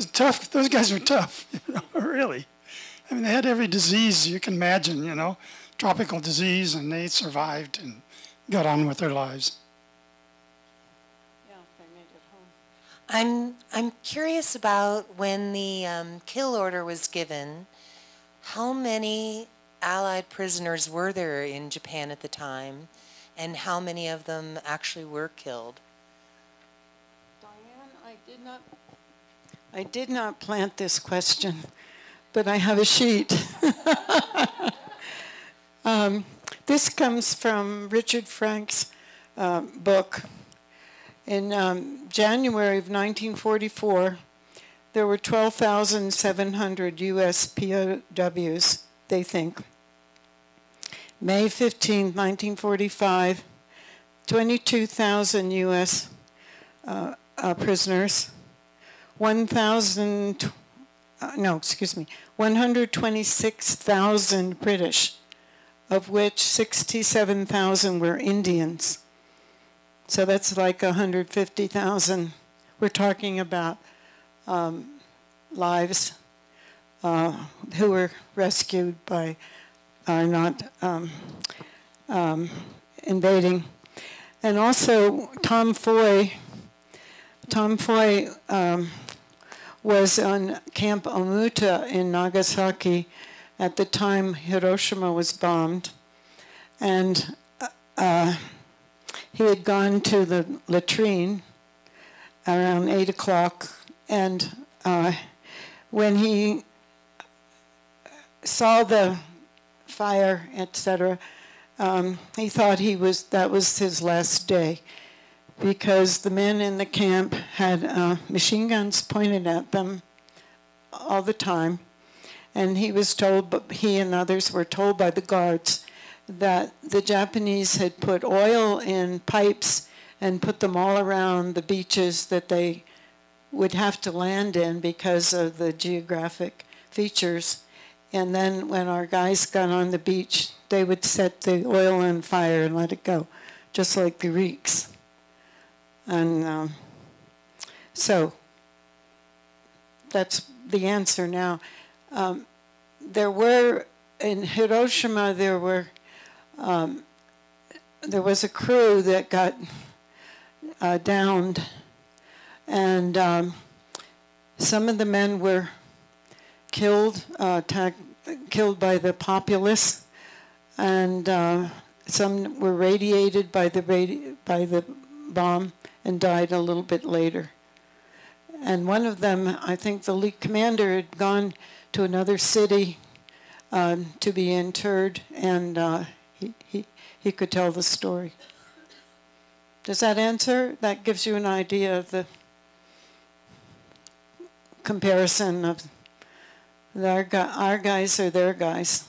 it's tough. Those guys are tough, you know, really. I mean, they had every disease you can imagine, you know, tropical disease, and they survived and got on with their lives. I'm, I'm curious about when the um, kill order was given, how many Allied prisoners were there in Japan at the time, and how many of them actually were killed? Diane, I did not, I did not plant this question, but I have a sheet. um, this comes from Richard Frank's uh, book. In um, January of 1944, there were 12,700 U.S. POWs, they think. May 15, 1945, 22,000 U.S. Uh, uh, prisoners, 1,000, uh, no, excuse me, 126,000 British, of which 67,000 were Indians. So that's like 150,000. We're talking about um, lives uh, who were rescued by are not um, um, invading. And also Tom Foy, Tom Foy um, was on Camp Omuta in Nagasaki at the time Hiroshima was bombed. And uh, he had gone to the latrine around 8 o'clock, and uh, when he saw the fire, etc., um, he thought he was that was his last day because the men in the camp had uh, machine guns pointed at them all the time, and he was told, he and others were told by the guards that the Japanese had put oil in pipes and put them all around the beaches that they would have to land in because of the geographic features. And then when our guys got on the beach, they would set the oil on fire and let it go, just like the Greeks. And um, so that's the answer now. Um, there were, in Hiroshima, there were um, there was a crew that got uh, downed, and um, some of the men were killed, uh, killed by the populace, and uh, some were radiated by the by the bomb and died a little bit later. And one of them, I think the lead commander had gone to another city um, to be interred, and uh, he, he, he could tell the story. Does that answer? That gives you an idea of the comparison of our, our guys or their guys.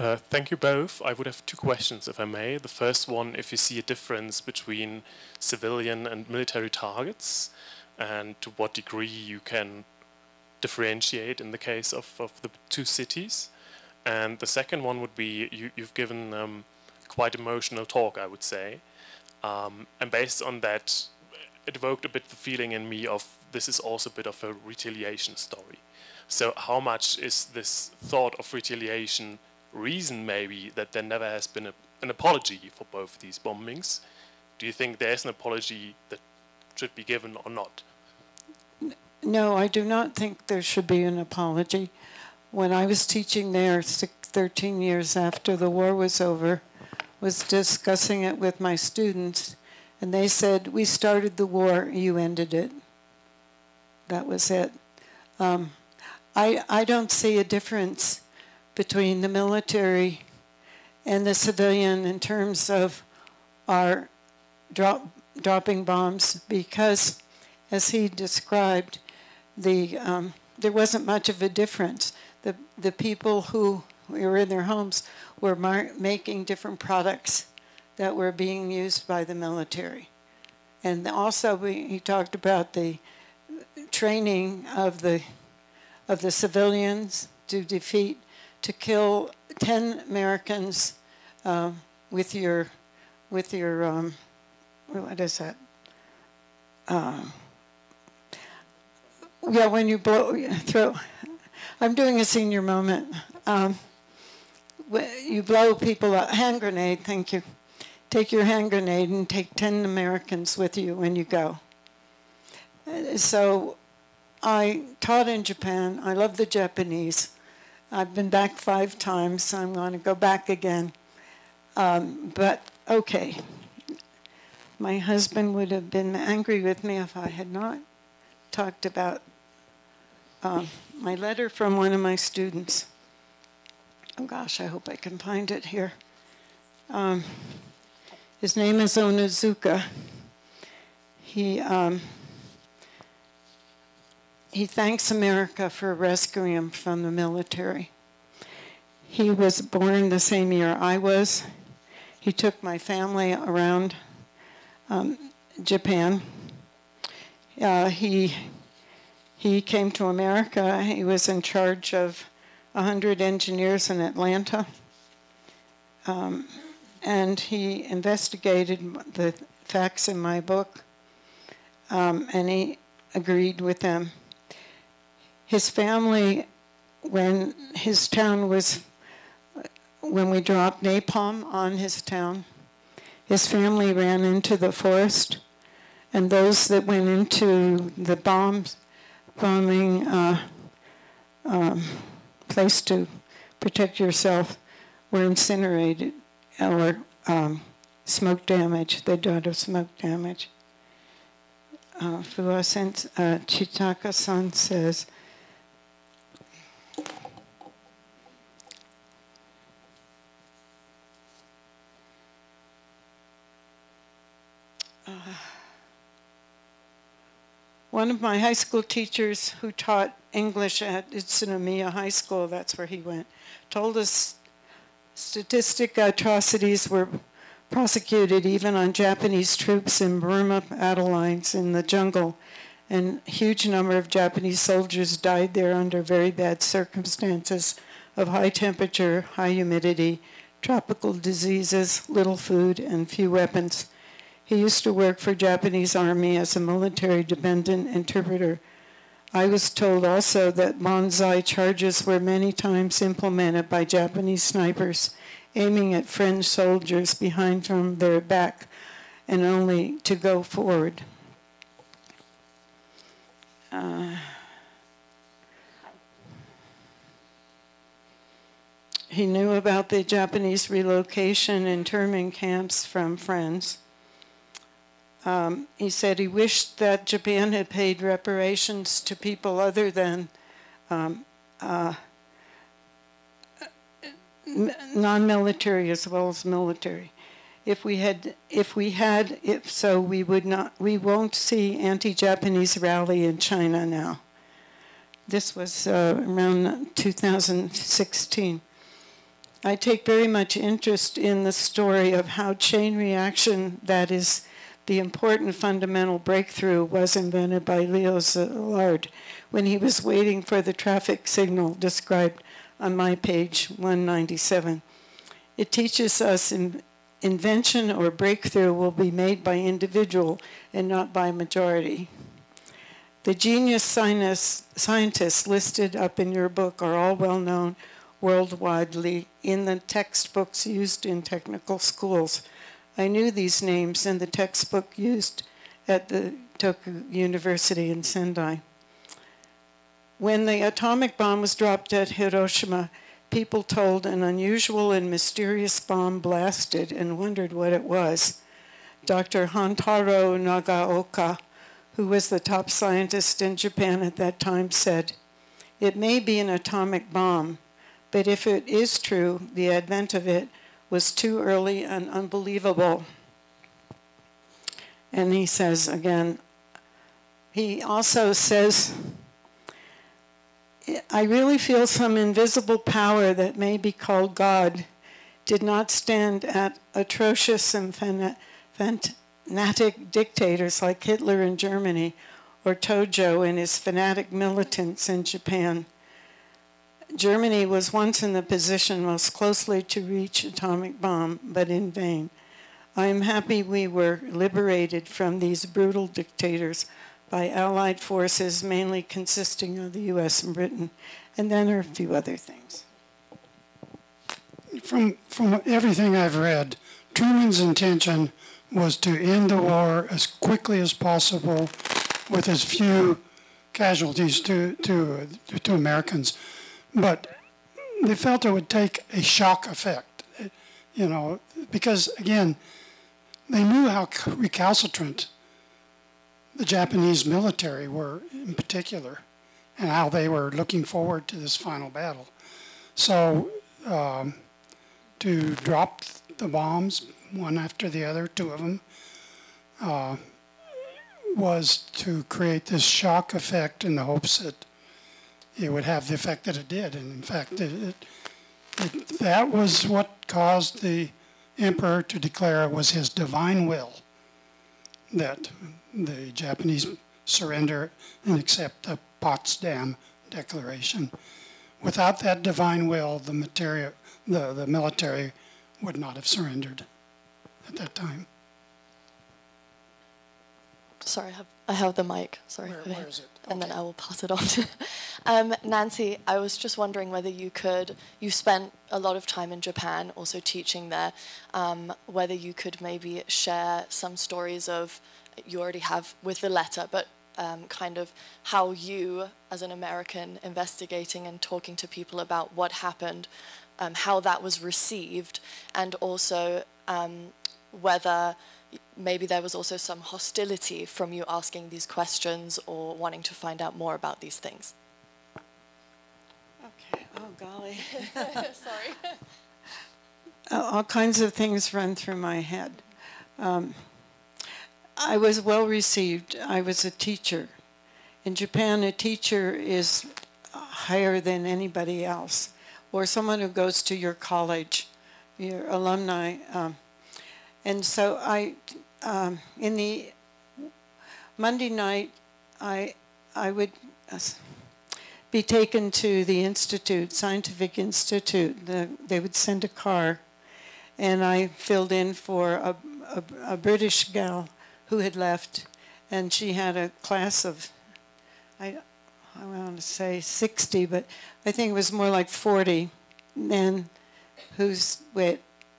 Uh, thank you both. I would have two questions, if I may. The first one, if you see a difference between civilian and military targets, and to what degree you can differentiate in the case of, of the two cities. And the second one would be you, you've given um, quite emotional talk, I would say. Um, and based on that, it evoked a bit the feeling in me of this is also a bit of a retaliation story. So, how much is this thought of retaliation reason, maybe, that there never has been a, an apology for both these bombings? Do you think there's an apology that should be given or not? No, I do not think there should be an apology when I was teaching there six, 13 years after the war was over, was discussing it with my students, and they said, We started the war, you ended it. That was it. Um, I, I don't see a difference between the military and the civilian in terms of our drop, dropping bombs because, as he described, the, um, there wasn't much of a difference the, the people who were in their homes were mar- making different products that were being used by the military. And also, we, he talked about the training of the of the civilians to defeat, to kill ten Americans uh, with your with your um, what is that? Uh, yeah, when you blow throw I'm doing a senior moment. Um, you blow people up, hand grenade, thank you. Take your hand grenade and take 10 Americans with you when you go. Uh, So I taught in Japan. I love the Japanese. I've been back five times, so I'm going to go back again. Um, but okay. My husband would have been angry with me if I had not talked about um, my letter from one of my students. Oh gosh, I hope I can find it here. Um, his name is Onizuka. He um, he thanks America for rescuing him from the military. He was born the same year I was. He took my family around um, Japan. Uh, he he came to America. He was in charge of 100 engineers in Atlanta. Um, and he investigated the facts in my book, um, and he agreed with them. His family, when his town was, when we dropped napalm on his town, his family ran into the forest, and those that went into the bombs, bombing uh, um, place to protect yourself were incinerated or um, smoke damage. They died of smoke damage. Uh, Fuwa-sen, uh, Chitaka-san says, one of my high school teachers who taught English at Utsunomiya High School, that's where he went, told us statistic atrocities were prosecuted even on Japanese troops in Burma battle lines in the jungle, and huge number of Japanese soldiers died there under very bad circumstances of high temperature, high humidity, tropical diseases, little food, and few weapons. He used to work for Japanese army as a military dependent interpreter. I was told also that banzai charges were many times implemented by Japanese snipers, aiming at French soldiers behind from their back and only to go forward. Uh, he knew about the Japanese relocation internment camps from friends. Um, he said he wished that Japan had paid reparations to people other than um, uh, non-military as well as military. If we had, if we had, if so, we would not, we won't see anti-Japanese rally in China now. This was uh, around 2016. I take very much interest in the story of how chain reaction, that is, the important fundamental breakthrough was invented by Leo Szilard when he was waiting for the traffic signal described on my page 197. It teaches us in, invention or breakthrough will be made by individual and not by majority. The genius scientists listed up in your book are all well known worldwidely in the textbooks used in technical schools. I knew these names in the textbook used at the Tohoku University in Sendai. When the atomic bomb was dropped at Hiroshima, people told an unusual and mysterious bomb blasted and wondered what it was. Dr. Hantaro Nagaoka, who was the top scientist in Japan at that time, said, It may be an atomic bomb, but if it is true, the advent of it was too early and unbelievable. And he says again, he also says, I really feel some invisible power that may be called God did not stand at atrocious and fanatic dictators like Hitler in Germany or Tojo and his fanatic militants in Japan. Germany was once in the position most closely to reach atomic bomb, but in vain. I am happy we were liberated from these brutal dictators by Allied forces, mainly consisting of the US and Britain. And then there are a few other things. from, from everything I've read, Truman's intention was to end the war as quickly as possible with as few casualties to, to, to Americans. But they felt it would take a shock effect, you know, because again, they knew how recalcitrant the Japanese military were in particular and how they were looking forward to this final battle. So um, to drop the bombs one after the other, two of them, uh, was to create this shock effect in the hopes that it would have the effect that it did. And in fact, it, it, it, that was what caused the emperor to declare it was his divine will that the Japanese surrender and accept the Potsdam Declaration. Without that divine will, the, material, the, the military would not have surrendered at that time. Sorry, I have, I have the mic. Sorry. Where- where is it? And then I will pass it on. um, Nancy, I was just wondering whether you could, you spent a lot of time in Japan also teaching there, um, whether you could maybe share some stories of, you already have with the letter, but um, kind of how you, as an American, investigating and talking to people about what happened, um, how that was received, and also um, whether maybe there was also some hostility from you asking these questions or wanting to find out more about these things. Okay, oh golly. Sorry. all kinds of things run through my head. Um, I was well received. I was a teacher. In Japan, a teacher is higher than anybody else, or someone who goes to your college, your alumni. Um, and so I, um, in the Monday night, I, I would uh, be taken to the institute, scientific institute. The, they would send a car, and I filled in for a, a, a British gal who had left, and she had a class of, I, I want to say 60, but I think it was more like 40 men who's with,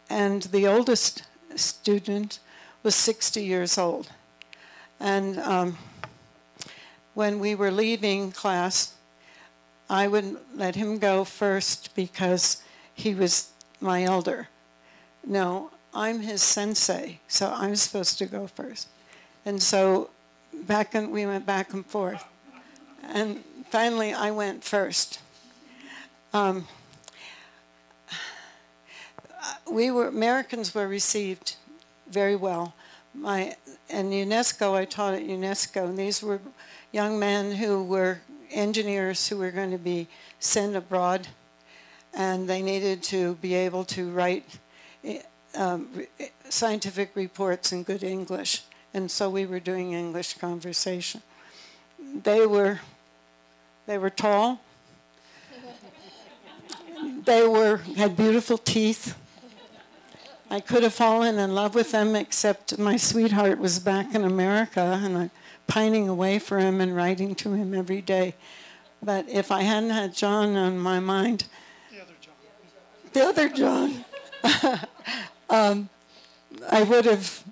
and the oldest student was 60 years old. And um, when we were leaving class, I would let him go first because he was my elder. No, I'm his sensei, so I'm supposed to go first. And so back and we went back and forth. And finally, I went first. Um, we were Americans were received very well. My and UNESCO, I taught at UNESCO, and these were young men who were engineers who were going to be sent abroad, and they needed to be able to write um, scientific reports in good English, and so we were doing English conversation. They were they were tall. they were had beautiful teeth. I could have fallen in love with them, except my sweetheart was back in America, and I'm pining away for him and writing to him every day. But if I hadn't had John on my mind, the other John, the other John, um, I would have,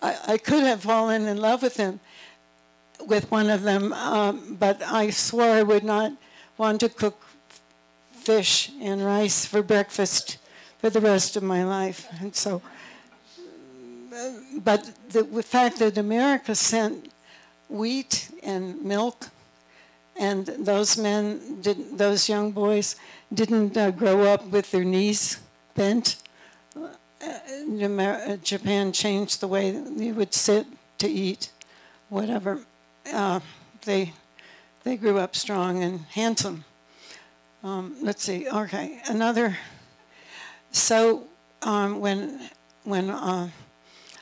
I, I, could have fallen in love with him, with one of them. Um, but I swore I would not want to cook fish and rice for breakfast for the rest of my life. And so, but the, fact that America sent wheat and milk, and those men, did, those young boys, didn't uh, grow up with their knees bent. Uh, Japan changed the way you would sit to eat, whatever. Uh, they they grew up strong and handsome. Um, let's see. Okay, another so um, when when uh,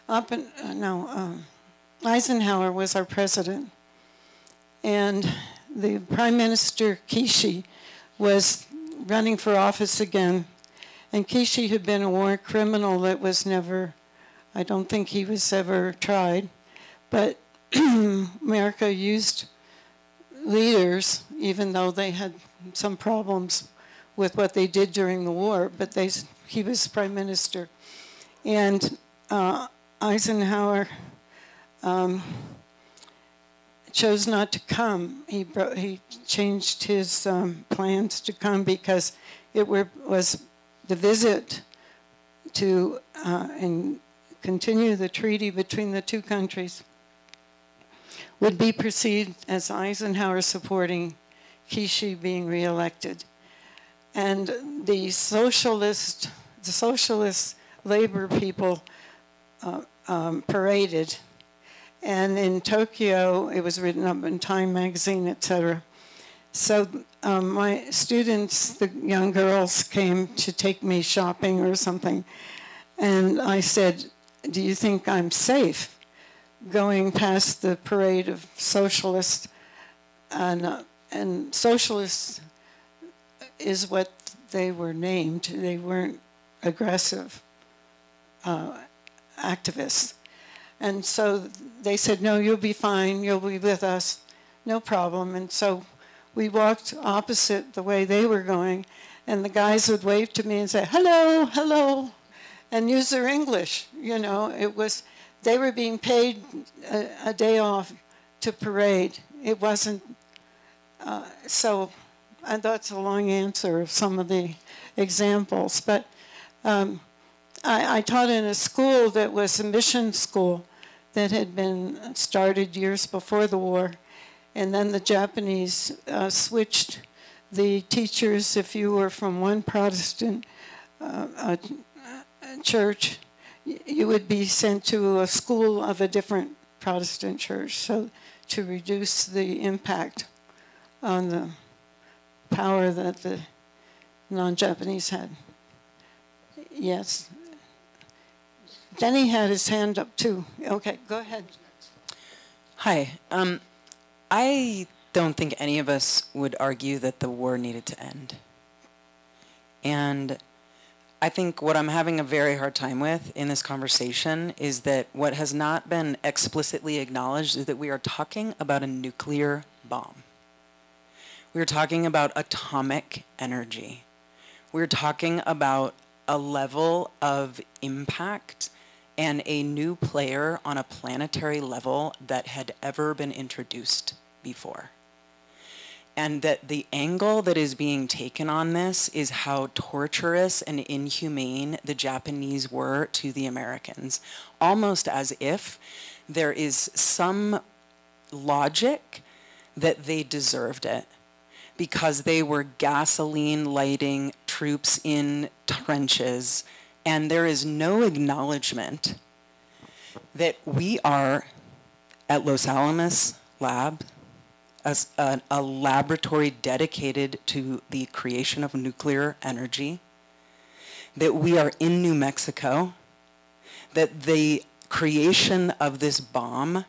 up in, uh, no um, Eisenhower was our president, and the Prime Minister Kishi was running for office again, and Kishi had been a war criminal that was never, I don't think he was ever tried, but America used leaders, even though they had some problems with what they did during the war, but they, he was prime minister. And uh, Eisenhower um, chose not to come. He, he changed his um, plans to come because it were, was the visit to uh, and continue the treaty between the two countries would be perceived as Eisenhower supporting Kishi being reelected. And the socialist, the socialist labor people uh, um, paraded. And in Tokyo, it was written up in Time magazine, etc. So um, my students, the young girls, came to take me shopping or something. And I said, Do you think I'm safe going past the parade of socialists? And, uh, and socialists is what they were named. They weren't aggressive uh, activists. And so they said, No, you'll be fine. You'll be with us. No problem. And so we walked opposite the way they were going. And the guys would wave to me and say, Hello, hello, and use their English. You know, it was, they were being paid a, a day off to parade. It wasn't, uh, so and that's a long answer of some of the examples. But um, I, I, taught in a school that was a mission school that had been started years before the war. And then the Japanese uh, switched the teachers, if you were from one Protestant uh, church, you would be sent to a school of a different Protestant church, so to reduce the impact on the power that the non-Japanese had. Yes. Denny had his hand up too. Okay, go ahead. Hi. Um, I don't think any of us would argue that the war needed to end. And I think what I'm having a very hard time with in this conversation is that what has not been explicitly acknowledged is that we are talking about a nuclear bomb. We are talking about atomic energy. We're talking about a level of impact and a new player on a planetary level that had ever been introduced before. And that the angle that is being taken on this is how torturous and inhumane the Japanese were to the Americans, almost as if there is some logic that they deserved it because they were gasoline lighting troops in trenches, and there is no acknowledgement that we are at Los Alamos Lab, as a, a laboratory dedicated to the creation of nuclear energy, that we are in New Mexico, that the creation of this bomb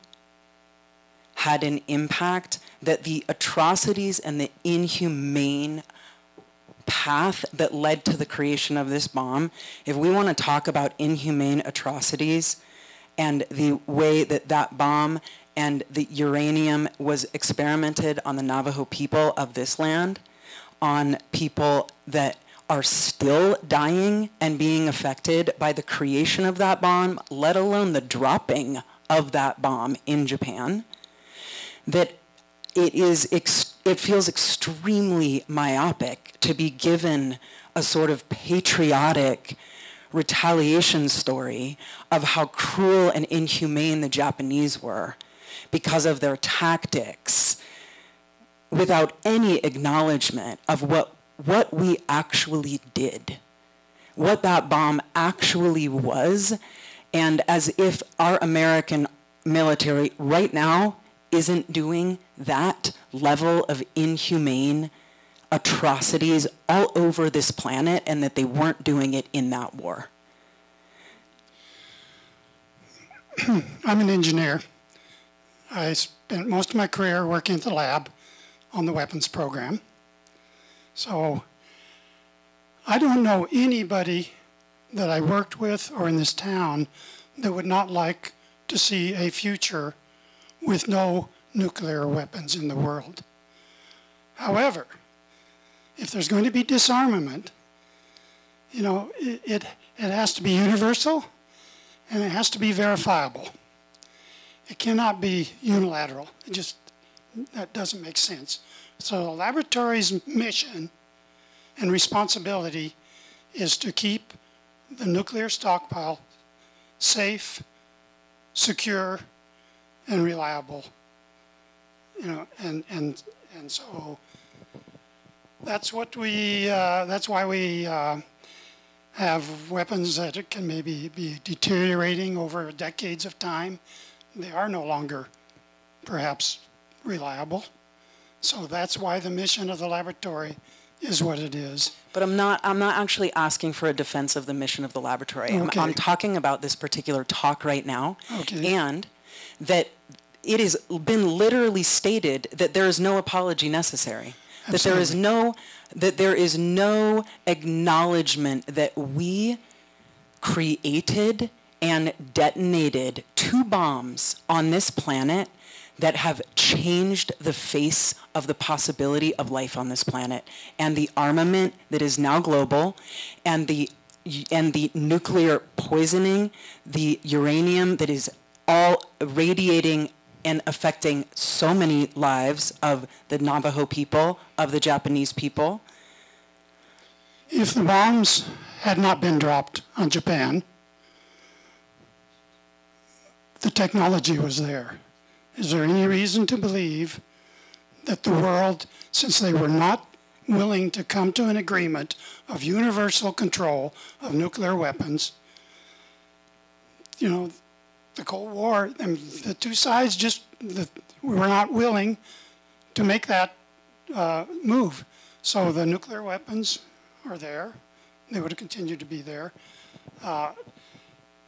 had an impact that the atrocities and the inhumane path that led to the creation of this bomb, if we want to talk about inhumane atrocities and the way that that bomb and the uranium was experimented on the Navajo people of this land, on people that are still dying and being affected by the creation of that bomb, let alone the dropping of that bomb in Japan that it is it feels extremely myopic to be given a sort of patriotic retaliation story of how cruel and inhumane the Japanese were because of their tactics without any acknowledgement of what what we actually did what that bomb actually was and as if our American military right now isn't doing that level of inhumane atrocities all over this planet and that they weren't doing it in that war? I'm an engineer. I spent most of my career working at the lab on the weapons program. So I don't know anybody that I worked with or in this town that would not like to see a future with no nuclear weapons in the world. However, if there's going to be disarmament, you know, it, it, it has to be universal and it has to be verifiable. It cannot be unilateral. It just, that doesn't make sense. So the laboratory's mission and responsibility is to keep the nuclear stockpile safe, secure, and reliable. You know, and, and, and so that's what we, uh, that's why we uh, have weapons that can maybe be deteriorating over decades of time. They are no longer perhaps reliable. So that's why the mission of the laboratory is what it is. But I'm not, I'm not actually asking for a defense of the mission of the laboratory. I'm, I'm talking about this particular talk right now. Okay. And that it has been literally stated that there is no apology necessary. That there is no, that there is no acknowledgement that we created and detonated two bombs on this planet that have changed the face of the possibility of life on this planet and the armament that is now global and the and the nuclear poisoning the uranium that is all radiating and affecting so many lives of the Navajo people of the Japanese people If the bombs had not been dropped on Japan, the technology was there. Is there any reason to believe that the world, since they were not willing to come to an agreement of universal control of nuclear weapons, you know, the Cold War, mean, the two sides just the, were not willing to make that uh, move. So the nuclear weapons are there. They would have continued to be there. Uh,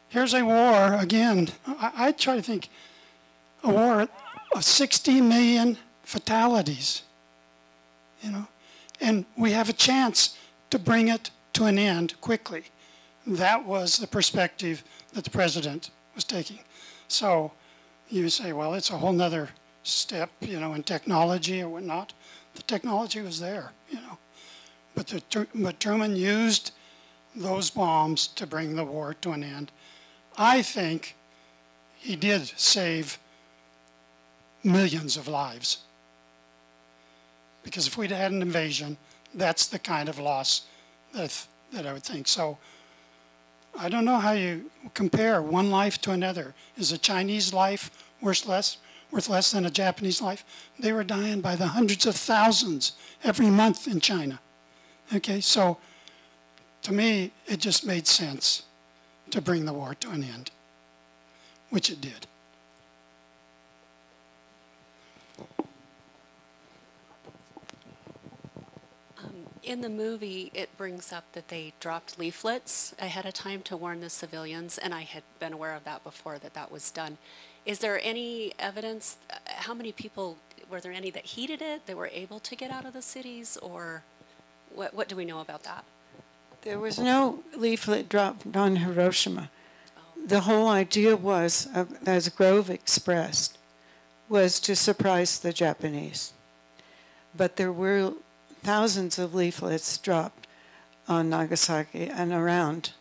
here's a war, again, I, I try to think, a war of 60 million fatalities, you know, and we have a chance to bring it to an end quickly. That was the perspective that the president was taking. So you say, well, it's a whole nother step, you know, in technology or whatnot. The technology was there, you know. But, the, but Truman used those bombs to bring the war to an end. I think he did save millions of lives. Because if we'd had an invasion, that's the kind of loss that, that I would think. So I don't know how you compare one life to another. Is a Chinese life worth less, worth less than a Japanese life? They were dying by the hundreds of thousands every month in China. Okay, so to me, it just made sense to bring the war to an end, which it did. In the movie, it brings up that they dropped leaflets ahead of time to warn the civilians, and I had been aware of that before, that that was done. Is there any evidence, uh, how many people, were there any that heeded it, that were able to get out of the cities, or what, what do we know about that? There was no leaflet dropped on Hiroshima. The whole idea was, uh, as Groves expressed, was to surprise the Japanese. But there were thousands of leaflets dropped on Nagasaki and around.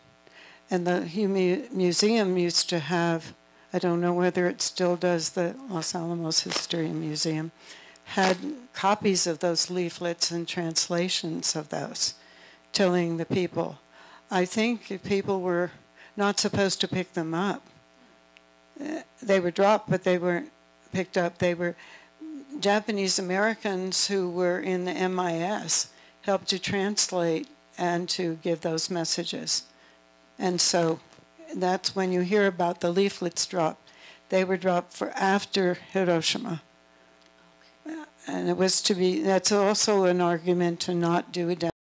And the hu- mu- museum used to have, I don't know whether it still does, the Los Alamos History Museum, had copies of those leaflets and translations of those telling the people. I think people were not supposed to pick them up. They were dropped, but they weren't picked up. They were Japanese Americans who were in the MIS helped to translate and to give those messages. And so that's when you hear about the leaflets dropped. They were dropped for after Hiroshima. And it was to be, that's also an argument to not do a